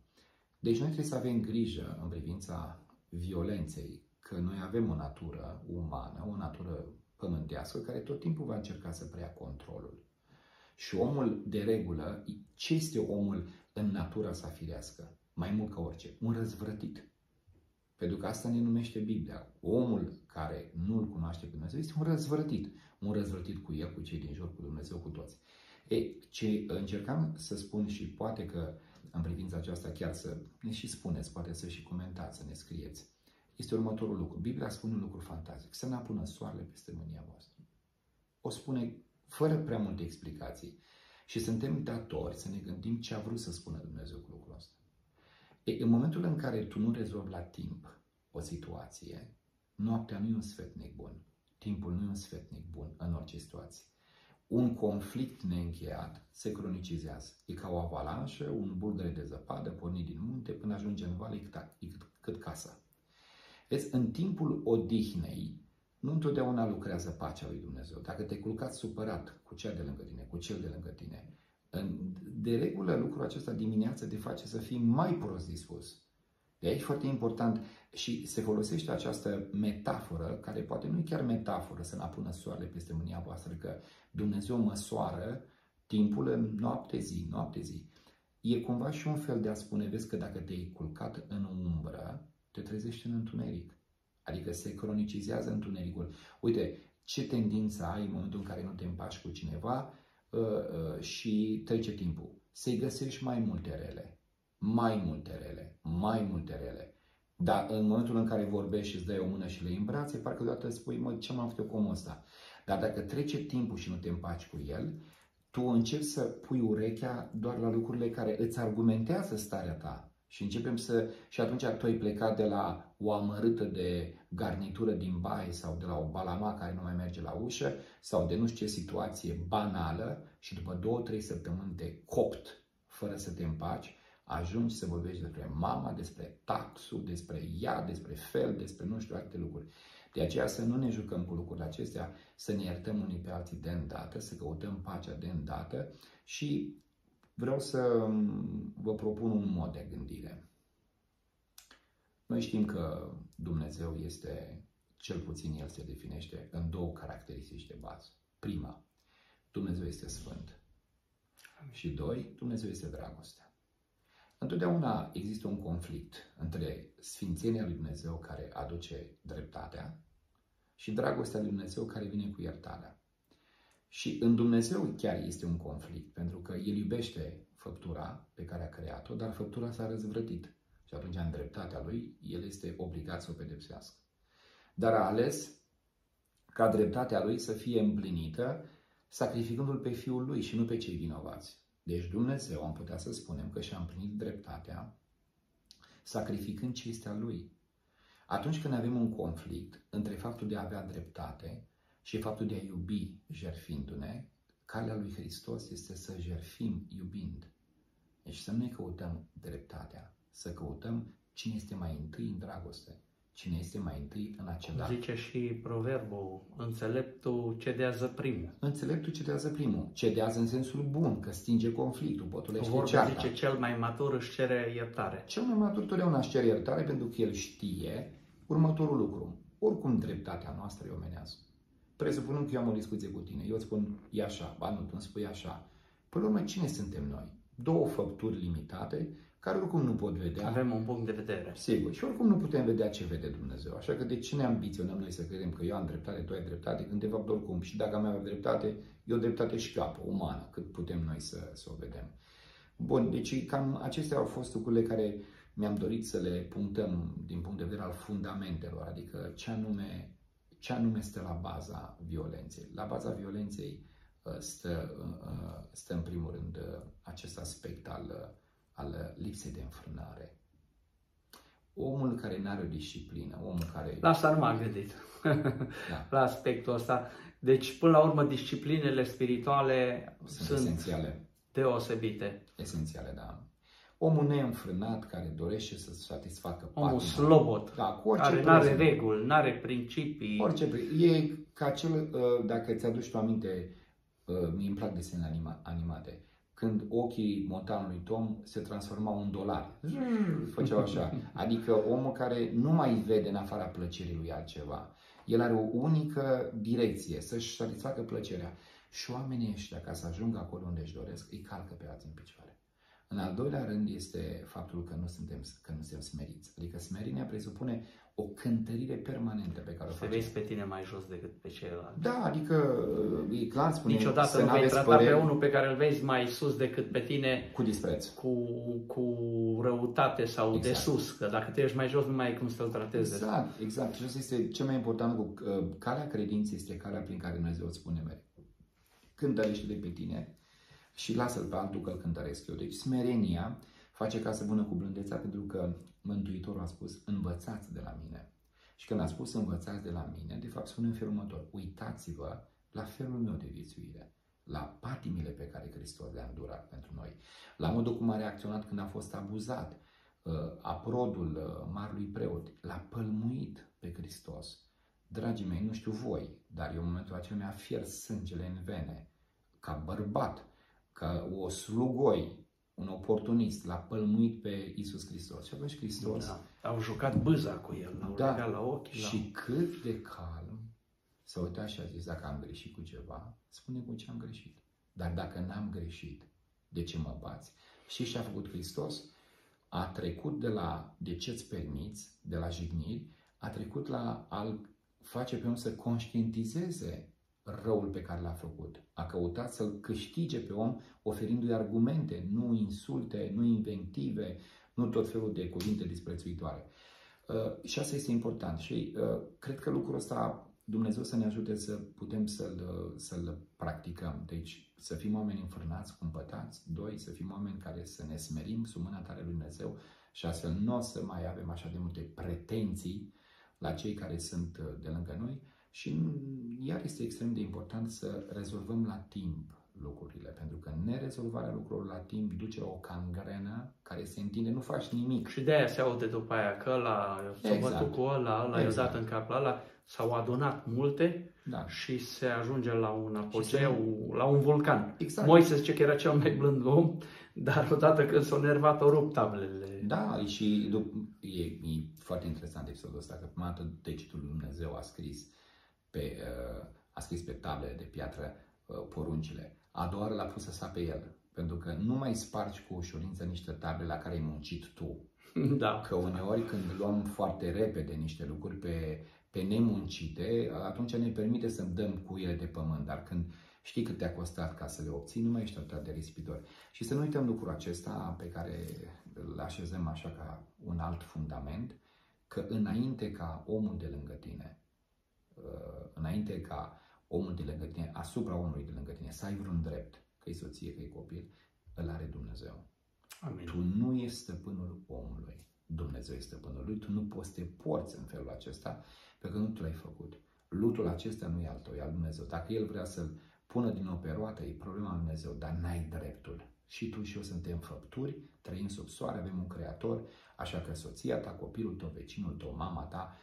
Deci noi trebuie să avem grijă în privința violenței, că noi avem o natură umană, o natură pământească, care tot timpul va încerca să preia controlul. Și omul, de regulă, ce este omul în natura sa firească? Mai mult ca orice, un răzvrătit. Pentru că asta ne numește Biblia. Omul care nu-L cunoaște pe Dumnezeu este un răzvrătit. Un răzvrătit cu el, cu cei din jur, cu Dumnezeu, cu toți. E, ce încercam să spun și poate că în privința aceasta chiar să ne și spuneți, poate să și comentați, să ne scrieți, este următorul lucru. Biblia spune un lucru fantastic. Să ne apună soarele peste mânia voastră. O spune fără prea multe explicații. Și suntem datori să ne gândim ce a vrut să spună Dumnezeu cu lucrul ăsta. E, în momentul în care tu nu rezolvi la timp o situație, noaptea nu e un sfetnic bun. Timpul nu e un sfetnic bun în orice situație. Un conflict neîncheiat se cronicizează. E ca o avalanșă, un bulgăre de zăpadă pornit din munte până ajunge în vale cât, cât, cât casa. Vezi, în timpul odihnei, nu întotdeauna lucrează pacea lui Dumnezeu. Dacă te culcați supărat cu cel de lângă tine, cu cel de lângă tine, de regulă, lucrul acesta dimineața te face să fii mai prost dispus. De aici foarte important și se folosește această metaforă, care poate nu e chiar metaforă să ne pună soarele peste mânia voastră, că Dumnezeu măsoară timpul în noapte zi, noapte zi. E cumva și un fel de a spune, vezi că dacă te-ai culcat în umbră, te trezești în întuneric. Adică se cronicizează întunericul. Uite, ce tendință ai în momentul în care nu te împaci cu cineva, Uh, uh, și trece timpul. să-i găsești mai multe rele, mai multe rele, mai multe rele. Dar în momentul în care vorbești și îți dai o mână și le în brațe, parcă deodată îți spui, mă, ce m-am făcut cu omul ăsta? Dar dacă trece timpul și nu te împaci cu el, tu începi să pui urechea doar la lucrurile care îți argumentează starea ta. Și începem să... Și atunci tu ai plecat de la o amărâtă de garnitură din baie sau de la o balama care nu mai merge la ușă sau de nu știu ce situație banală și după două, trei săptămâni de copt fără să te împaci, ajungi să vorbești despre mama, despre taxul, despre ea, despre fel, despre nu știu alte lucruri. De aceea să nu ne jucăm cu lucrurile acestea, să ne iertăm unii pe alții de îndată, să căutăm pacea de îndată și vreau să vă propun un mod de gândire. Noi știm că Dumnezeu este, cel puțin El se definește în două caracteristici de bază. Prima, Dumnezeu este Sfânt. Și doi, Dumnezeu este dragostea. Întotdeauna există un conflict între sfințenia lui Dumnezeu care aduce dreptatea și dragostea lui Dumnezeu care vine cu iertarea. Și în Dumnezeu chiar este un conflict, pentru că El iubește făptura pe care a creat-o, dar făptura s-a răzvrătit. Și atunci, în dreptatea Lui, El este obligat să o pedepsească. Dar a ales ca dreptatea Lui să fie împlinită, sacrificându-L pe Fiul Lui și nu pe cei vinovați. Deci Dumnezeu, am putea să spunem că și-a împlinit dreptatea, sacrificând ce este al Lui. Atunci când avem un conflict între faptul de a avea dreptate și faptul de a iubi jerfindu-ne, calea lui Hristos este să jerfim iubind. Deci să nu ne căutăm dreptatea, să căutăm cine este mai întâi în dragoste, cine este mai întâi în acela. Zice și proverbul, înțeleptul cedează primul. Înțeleptul cedează primul. Cedează în sensul bun, că stinge conflictul, potulește Vorba cearta. zice cel mai matur își cere iertare. Cel mai matur totdeauna își cere iertare pentru că el știe următorul lucru. Oricum dreptatea noastră e omenească. Presupunând că eu am o discuție cu tine, eu îți spun e așa, ba nu, tu îmi spui așa. Până la urmă, cine suntem noi? Două făpturi limitate care oricum nu pot vedea. Avem un punct de vedere. Sigur. Și oricum nu putem vedea ce vede Dumnezeu. Așa că de ce ne ambiționăm noi să credem că eu am dreptate, tu ai dreptate, când de fapt oricum și dacă am avea dreptate, e o dreptate șchioapă, umană, cât putem noi să, să o vedem. Bun, deci cam acestea au fost lucrurile care mi-am dorit să le punctăm din punct de vedere al fundamentelor, adică ce anume, ce anume stă la baza violenței. La baza violenței uh, stă, uh, stă în primul rând uh, acest aspect al, al lipsei de înfrânare. Omul care nu are o disciplină, omul care... La asta nu m-am gândit, da. (laughs) la aspectul ăsta. Deci, până la urmă, disciplinele spirituale sunt, sunt esențiale. deosebite. Esențiale, da. Omul neînfrânat care dorește să satisfacă Omul patima. slobot, Da, cu orice care nu are preț. reguli, nu are principii. Orice pre- E ca cel, uh, dacă ți-aduci tu aminte, uh, mie îmi plac desenele anima, animate, când ochii montanului Tom se transformau în dolari. Făceau așa. Adică omul care nu mai vede în afara plăcerii lui altceva. El are o unică direcție, să-și satisfacă plăcerea. Și oamenii ăștia, ca să ajungă acolo unde își doresc, îi calcă pe alții în picioare. În al doilea rând este faptul că nu suntem, că nu suntem smeriți. Adică smerenia presupune o cântărire permanentă pe care o Să facem. vezi pe tine mai jos decât pe celălalt. Da, adică e clar spune Niciodată să nu vei n-aveți trata pe păreri unul pe care îl vezi mai sus decât pe tine cu dispreț. cu, cu răutate sau Exact. de sus. Că dacă te ești mai jos, nu mai ai cum să-l tratezi. Exact, exact. Și asta este cel mai important lucru. că Calea credinței este calea prin care Dumnezeu îți spune mereu. Cântărește de pe tine și lasă-l pe altul că îl cântăresc eu. Deci smerenia face ca să bună cu blândețea pentru că Mântuitorul a spus învățați de la mine. Și când a spus învățați de la mine, de fapt spune în felul următor. Uitați-vă la felul meu de viețuire, la patimile pe care Hristos le-a îndurat pentru noi, la modul cum a reacționat când a fost abuzat, uh, aprodul uh, marului preot, l-a pălmuit pe Hristos. Dragii mei, nu știu voi, dar eu în momentul acela mi-a fiert sângele în vene, ca bărbat, ca o slugoi, un oportunist, l-a pălmuit pe Isus Hristos. Și atunci Hristos Da. Au jucat bâza cu el, l-au Da. legat la ochi. La... și cât de calm s-a uitat și a zis, dacă am greșit cu ceva, spune cu ce am greșit. Dar dacă n-am greșit, de ce mă bați? Și ce a făcut Hristos? A trecut de la de ce-ți permiți, de la jigniri, a trecut la a face pe om să conștientizeze răul pe care l-a făcut. A căutat să-l câștige pe om oferindu-i argumente, nu insulte, nu inventive, nu tot felul de cuvinte disprețuitoare. Uh, și asta este important și uh, cred că lucrul ăsta Dumnezeu să ne ajute să putem să-l, să-l practicăm. Deci să fim oameni înfrânați, cumpătați. Doi, să fim oameni care să ne smerim sub mâna tare lui Dumnezeu și astfel nu o să mai avem așa de multe pretenții la cei care sunt uh, de lângă noi. Și iar este extrem de important să rezolvăm la timp lucrurile, pentru că nerezolvarea lucrurilor la timp duce o cangrenă care se întinde, nu faci nimic. Și de aia se aude după aia că ăla s-a exact. bătut cu ăla, ăla exact. i-a dat în cap la ăla, s-au adunat multe da. și se ajunge la un apogeu, se... la un vulcan. Exact. Moise zice că era cel mai blând om, dar odată când s-au nervat, au rupt tablele. Da, și e, e foarte interesant episodul ăsta, că prima dată degetul lui Dumnezeu a scris pe, uh, a scris pe tablele de piatră uh, poruncile a doua oară l-a pus să sape el. Pentru că nu mai spargi cu ușurință niște table la care ai muncit tu. (laughs) Da. Că uneori când luăm foarte repede niște lucruri pe, pe nemuncite, atunci ne permite să dăm cu ele de pământ. Dar când știi cât te-a costat ca să le obții, nu mai ești atât de risipitor. Și să nu uităm lucrul acesta pe care îl așezăm așa ca un alt fundament, că înainte ca omul de lângă tine, uh, înainte ca omul de lângă tine, asupra omului de lângă tine, să ai vreun drept, că e soție, că e copil, îl are Dumnezeu. Amin. Tu nu ești stăpânul omului. Dumnezeu este stăpânul lui. Tu nu poți să te porți în felul acesta, pentru că nu tu l-ai făcut. Lutul acesta nu e al tău, e al Dumnezeu. Dacă El vrea să-l pună din nou pe roată, e problema lui Dumnezeu, dar n-ai dreptul. Și tu și eu suntem făpturi, trăim sub soare, avem un creator, așa că soția ta, copilul tău, vecinul tău, mama ta,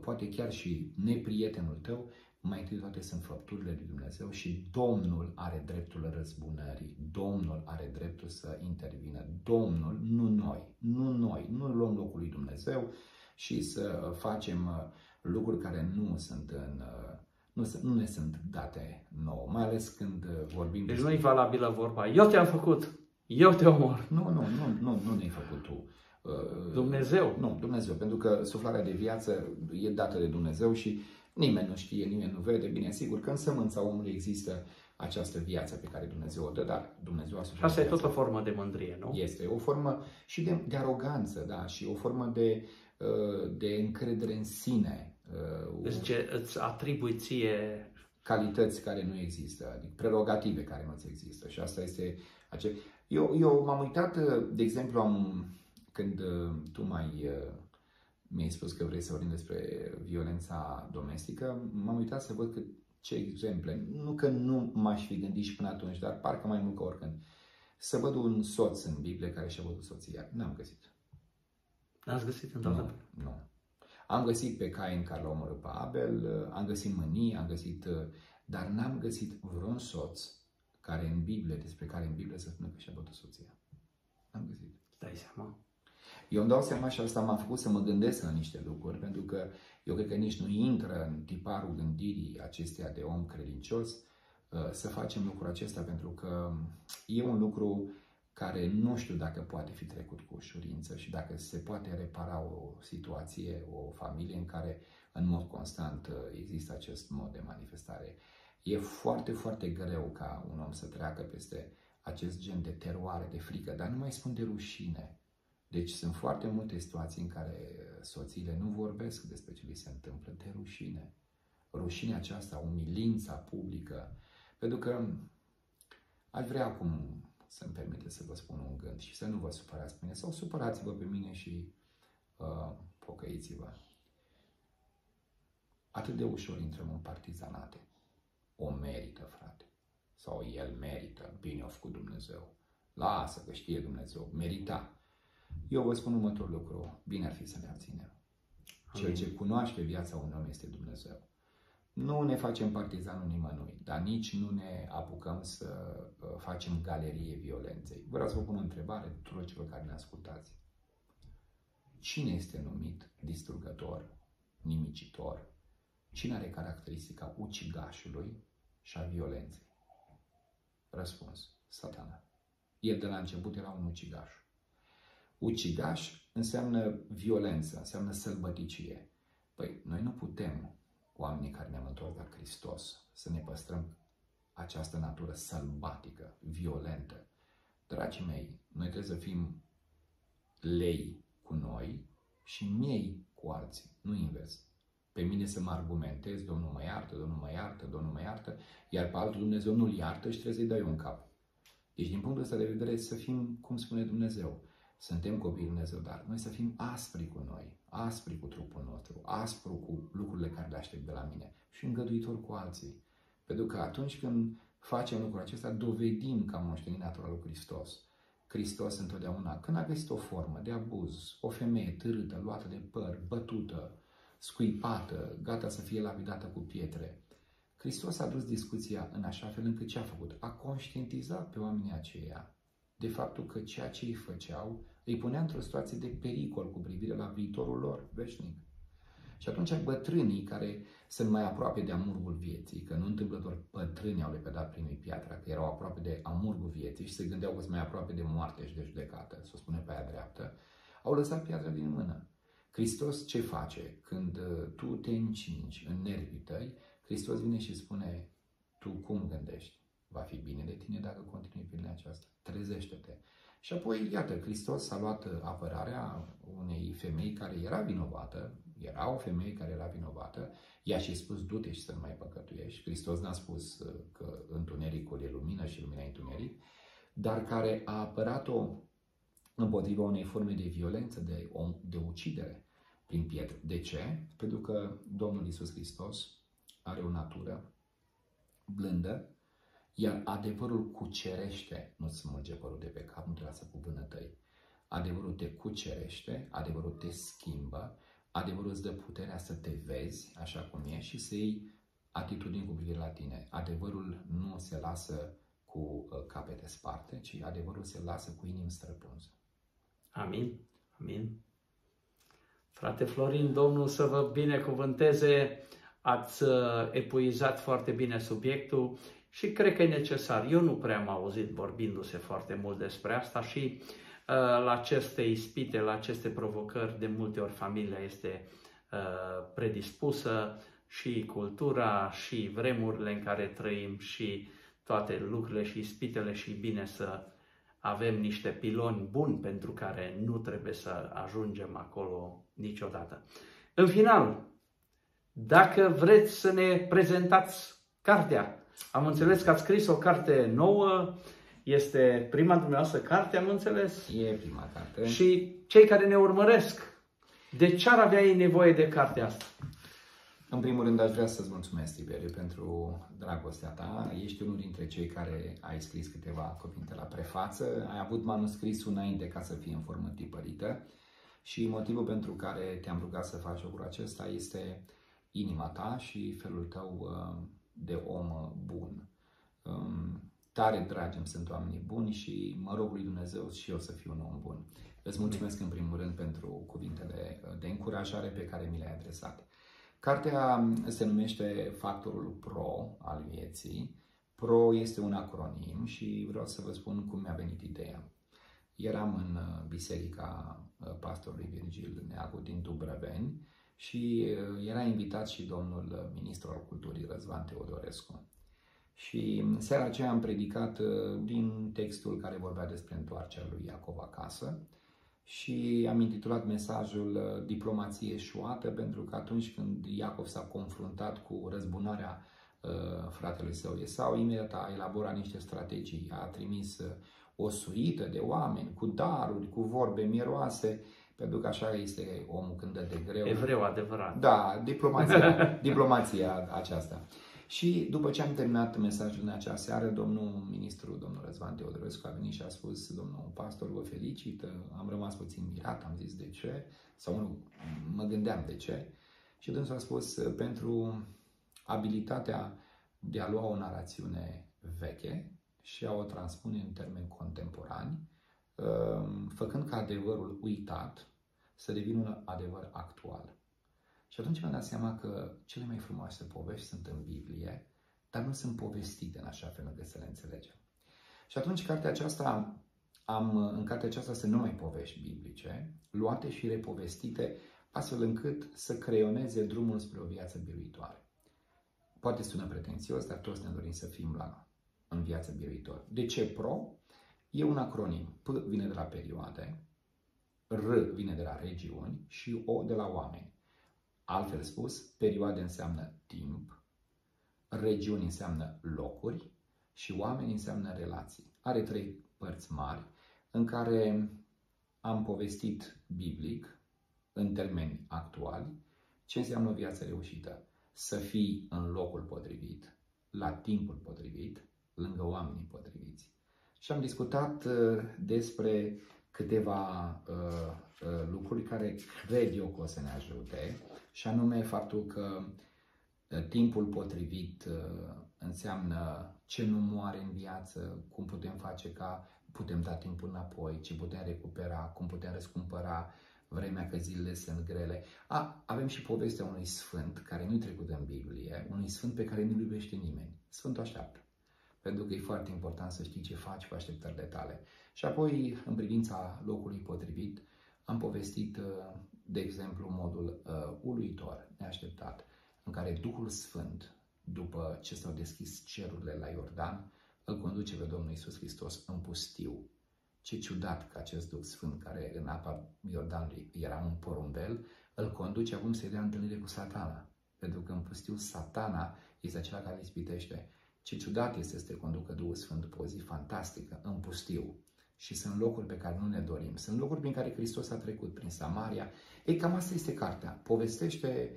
poate chiar și neprietenul tău, mai întâi toate sunt făpturile lui Dumnezeu și Domnul are dreptul răzbunării, Domnul are dreptul să intervină, Domnul, nu noi, nu noi, nu luăm locul lui Dumnezeu și să facem uh, lucruri care nu sunt în, uh, nu, nu ne sunt date nouă, mai ales când uh, vorbim Deci despre... nu e valabilă vorba, eu te-am făcut, eu te omor. Nu, nu, nu, nu, nu ne-ai făcut tu. Dumnezeu. Nu, Dumnezeu, pentru că suflarea de viață e dată de Dumnezeu și Nimeni nu știe, nimeni nu vede. Bine, sigur că în sămânța omului există această viață pe care Dumnezeu o dă, dar Dumnezeu a Și Asta e tot o formă de mândrie, nu? Este o formă și de, de aroganță, da, și o formă de, uh, de încredere în sine. Uh, deci ce îți atribui ție calități care nu există, adică prerogative care nu există. Și asta este acel... Eu, eu m-am uitat, de exemplu, am, când uh, tu mai mi-ai spus că vrei să vorbim despre violența domestică, m-am uitat să văd cât, ce exemple, nu că nu m-aș fi gândit și până atunci, dar parcă mai mult ca oricând, să văd un soț în Biblie care și-a văzut soția. N-am găsit. N-ați găsit într-adevăr? Nu, nu. Am găsit pe Cain care l-a omorât pe Abel, am găsit mânii, am găsit, dar n-am găsit vreun soț care în Biblie, despre care în Biblie să spună că și-a bătut soția. N-am găsit. Dai seama? Eu îmi dau seama și asta m-a făcut să mă gândesc la niște lucruri, pentru că eu cred că nici nu intră în tiparul gândirii acesteia de om credincios uh, să facem lucrul acesta, pentru că e un lucru care nu știu dacă poate fi trecut cu ușurință și dacă se poate repara o situație, o familie în care în mod constant uh, există acest mod de manifestare. E foarte, foarte greu ca un om să treacă peste acest gen de teroare, de frică, dar nu mai spun de rușine. Deci sunt foarte multe situații în care soțiile nu vorbesc despre ce li se întâmplă de rușine. Rușinea aceasta, umilința publică. Pentru că aș vrea acum să-mi permite să vă spun un gând și să nu vă supărați pe mine sau supărați-vă pe mine și uh, pocăiți-vă. Atât de ușor intrăm în partizanate. O merită, frate. Sau el merită, bine a făcut Dumnezeu. Lasă că știe Dumnezeu, merita. Eu vă spun următorul lucru, bine ar fi să ne abținem. Cel ce cunoaște viața unui om este Dumnezeu. Nu ne facem partizanul nimănui, dar nici nu ne apucăm să uh, facem galerie violenței. Vreau să vă pun o întrebare tuturor celor care ne ascultați. Cine este numit distrugător, nimicitor? Cine are caracteristica ucigașului și a violenței? Răspuns. Satana. El de la început era un ucigaș. Ucigaș înseamnă violență, înseamnă sălbăticie. Păi, noi nu putem oamenii care ne-am întors la Hristos, să ne păstrăm această natură sălbatică, violentă. Dragii mei, noi trebuie să fim lei cu noi și miei cu alții, nu invers. Pe mine să mă argumentez, Domnul mă iartă, Domnul mă iartă, Domnul mă iartă, iar pe altul Dumnezeu nu-l iartă și trebuie să-i dai un cap. Deci, din punctul ăsta de vedere, să fim, cum spune Dumnezeu, suntem copii Dumnezeu, dar noi să fim aspri cu noi, aspri cu trupul nostru, aspru cu lucrurile care le aștept de la mine și îngăduitor cu alții. Pentru că atunci când facem lucrul acesta, dovedim că am moștenit natura lui Hristos. Hristos întotdeauna, când a găsit o formă de abuz, o femeie târâtă, luată de păr, bătută, scuipată, gata să fie lapidată cu pietre, Hristos a dus discuția în așa fel încât ce a făcut? A conștientizat pe oamenii aceia de faptul că ceea ce îi făceau îi punea într-o situație de pericol cu privire la viitorul lor veșnic. Și atunci bătrânii care sunt mai aproape de amurgul vieții, că nu întâmplător bătrânii au lepădat primii piatra, că erau aproape de amurgul vieții și se gândeau că sunt mai aproape de moarte și de judecată, să o spune pe aia dreaptă, au lăsat piatra din mână. Hristos ce face? Când uh, tu te încingi în nervii tăi, Hristos vine și spune, tu cum gândești? Va fi bine de tine dacă continui pe aceasta. Trezește-te. Și apoi, iată, Hristos a luat apărarea unei femei care era vinovată, era o femeie care era vinovată, i-a și spus, du-te și să nu mai păcătuiești. Hristos n-a spus uh, că întunericul e lumină și lumina e întuneric, dar care a apărat-o împotriva unei forme de violență, de, de ucidere prin pietre. De ce? Pentru că Domnul Isus Hristos are o natură blândă, iar adevărul cucerește, nu-ți smulge părul de pe cap, nu te lasă cu vânătăi. Adevărul te cucerește, adevărul te schimbă, adevărul îți dă puterea să te vezi așa cum e și să iei atitudini cu privire la tine. Adevărul nu se lasă cu uh, capete sparte, ci adevărul se lasă cu inimi străpunse. Amin. Amin. Frate Florin, Domnul să vă binecuvânteze ați uh, epuizat foarte bine subiectul și cred că e necesar. Eu nu prea am auzit vorbindu-se foarte mult despre asta și uh, la aceste ispite, la aceste provocări, de multe ori familia este uh, predispusă și cultura și vremurile în care trăim și toate lucrurile și ispitele și bine să avem niște piloni buni pentru care nu trebuie să ajungem acolo niciodată. În final, dacă vreți să ne prezentați cartea, am înțeles că ați scris o carte nouă, este prima dumneavoastră carte, am înțeles? E prima carte. Și cei care ne urmăresc, de ce ar avea ei nevoie de cartea asta? În primul rând aș vrea să-ți mulțumesc, Tiberiu, pentru dragostea ta. Ești unul dintre cei care ai scris câteva cuvinte la prefață. Ai avut manuscrisul înainte ca să fie în formă tipărită și motivul pentru care te-am rugat să faci lucrul acesta este inima ta și felul tău uh, de om uh, bun. Um, tare dragi îmi sunt oamenii buni și mă rog lui Dumnezeu și eu să fiu un om bun. Îți mulțumesc în primul rând pentru cuvintele uh, de încurajare pe care mi le-ai adresat. Cartea um, se numește Factorul Pro al vieții. Pro este un acronim și vreau să vă spun cum mi-a venit ideea. Eram în biserica pastorului Virgil Neagu din Dubrăveni și uh, era invitat și domnul uh, ministru al culturii Răzvan Teodorescu. Și în seara aceea am predicat uh, din textul care vorbea despre întoarcerea lui Iacov acasă și am intitulat mesajul Diplomație eșuată pentru că atunci când Iacov s-a confruntat cu răzbunarea fratelui său Esau, imediat a elaborat niște strategii, a trimis o suită de oameni cu daruri, cu vorbe miroase pentru că așa este omul când dă de greu. Evreu adevărat. Da, diplomația, (laughs) diplomația aceasta. Și după ce am terminat mesajul în acea seară, domnul ministru, domnul Răzvan Teodorescu a venit și a spus, domnul pastor, vă felicit, am rămas puțin mirat, am zis de ce, sau nu, mă gândeam de ce. Și dânsul a spus, pentru abilitatea de a lua o narațiune veche și a o transpune în termeni contemporani, Ehm, făcând ca adevărul uitat să devină un adevăr actual. Și atunci mi-am dat seama că cele mai frumoase povești sunt în Biblie, dar nu sunt povestite în așa fel încât să le înțelegem. Și atunci cartea aceasta, am, în cartea aceasta sunt numai povești biblice, luate și repovestite, astfel încât să creioneze drumul spre o viață biruitoare. poate sună pretențios, dar toți ne dorim să fim la, în viața biruitor. De ce PRO? E un acronim. P vine de la perioade, R vine de la regiuni și O de la oameni. Altfel spus, perioade înseamnă timp, regiuni înseamnă locuri și oameni înseamnă relații. Are trei părți mari în care am povestit biblic, în termeni actuali, ce înseamnă o viață reușită. Să fii în locul potrivit, la timpul potrivit, lângă oamenii potriviți. Și am discutat uh, despre câteva uh, uh, lucruri care cred eu că o să ne ajute, și anume faptul că uh, timpul potrivit uh, înseamnă ce nu moare în viață, cum putem face ca putem da timpul înapoi, ce putem recupera, cum putem răscumpăra vremea că zilele sunt grele. A, avem și povestea unui sfânt care nu-i trecut în Biblie, unui sfânt pe care nu-l iubește nimeni. Sfântul așteaptă. Pentru că e foarte important să știi ce faci cu așteptările tale. Și apoi, în privința locului potrivit, am povestit, uh, de exemplu, modul uh, uluitor, neașteptat, în care Duhul Sfânt, după ce s-au deschis cerurile la Iordan, îl conduce pe Domnul Isus Hristos în pustiu. Ce ciudat că acest Duh Sfânt, care în apa Iordanului era un porumbel, îl conduce acum să-i dea întâlnire cu satana. Pentru că în pustiu satana este acela care îl ispitește. Ce ciudat este să te conducă Duhul Sfânt după o zi fantastică, în pustiu. Și sunt locuri pe care nu ne dorim. Sunt locuri prin care Hristos a trecut, prin Samaria. Ei, cam asta este cartea. Povestește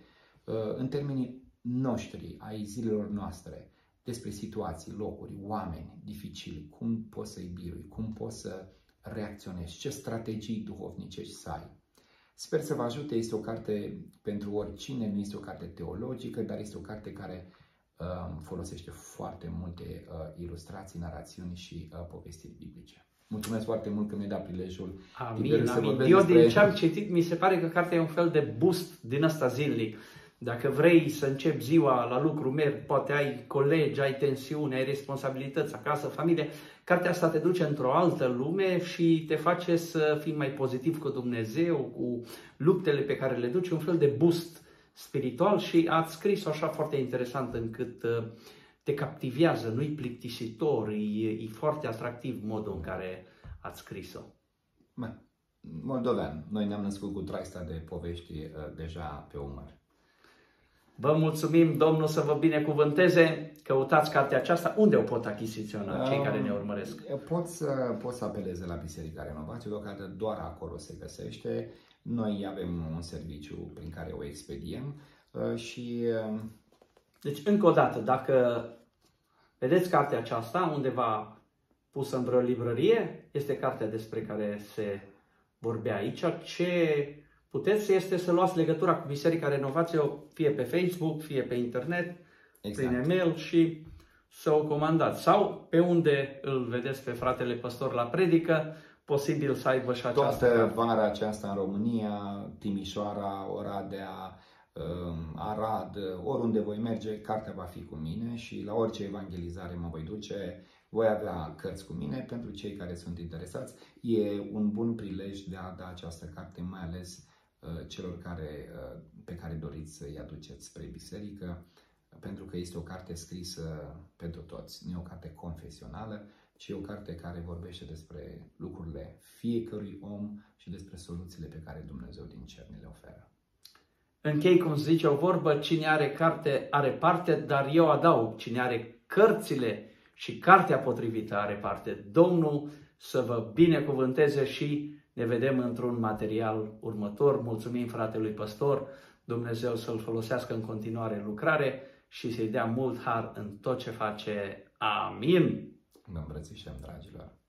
uh, în termenii noștri, ai zilelor noastre, despre situații, locuri, oameni dificili, cum poți să-i birui, cum poți să reacționezi, ce strategii duhovnicești să ai. Sper să vă ajute, este o carte pentru oricine, nu este o carte teologică, dar este o carte care uh, folosește foarte multe uh, ilustrații, narațiuni și uh, povestiri biblice. Mulțumesc foarte mult că mi-ai dat prilejul. Amin, amin. Eu despre... din ce am citit, mi se pare că cartea e un fel de boost din ăsta zilnic. Dacă vrei să începi ziua la lucru, mergi, poate ai colegi, ai tensiune, ai responsabilități acasă, familie, cartea asta te duce într-o altă lume și te face să fii mai pozitiv cu Dumnezeu, cu luptele pe care le duci, un fel de boost spiritual și ați scris-o așa foarte interesant încât uh, te captivează, nu-i plictisitor, e, e foarte atractiv modul în care ați scris-o. Moldovean, noi ne-am născut cu traista de povești uh, deja pe umăr. Vă mulțumim, Domnul să vă binecuvânteze. Căutați cartea aceasta. Unde o pot achiziționa cei care ne urmăresc? Pot să, pot să apeleze la Biserica Renovație, deocamdată doar acolo se găsește. Noi avem un serviciu prin care o expediem uh, și... Uh, deci, încă o dată, dacă vedeți cartea aceasta undeva pusă în vreo librărie, este cartea despre care se vorbea aici. Ce puteți este să luați legătura cu Biserica Renovație fie pe Facebook, fie pe internet, exact. prin e-mail și să o comandați. Sau pe unde îl vedeți pe fratele păstor la predică, posibil să aibă și această Toată vara aceasta în România, Timișoara, Oradea, um, Arad, oriunde voi merge, cartea va fi cu mine și la orice evangelizare mă voi duce, voi avea cărți cu mine pentru cei care sunt interesați. E un bun prilej de a da această carte, mai ales Uh, celor care, uh, pe care doriți să-i aduceți spre biserică, pentru că este o carte scrisă pentru toți. Nu e o carte confesională, ci e o carte care vorbește despre lucrurile fiecărui om și despre soluțiile pe care Dumnezeu din cer ne le oferă. Închei cum zice o vorbă, cine are carte are parte, dar eu adaug, cine are cărțile și cartea potrivită are parte. Domnul să vă binecuvânteze și ne vedem într-un material următor. Mulțumim fratelui păstor, Dumnezeu să-l folosească în continuare în lucrare și să-i dea mult har în tot ce face. Amin! Vă îmbrățișăm, dragilor!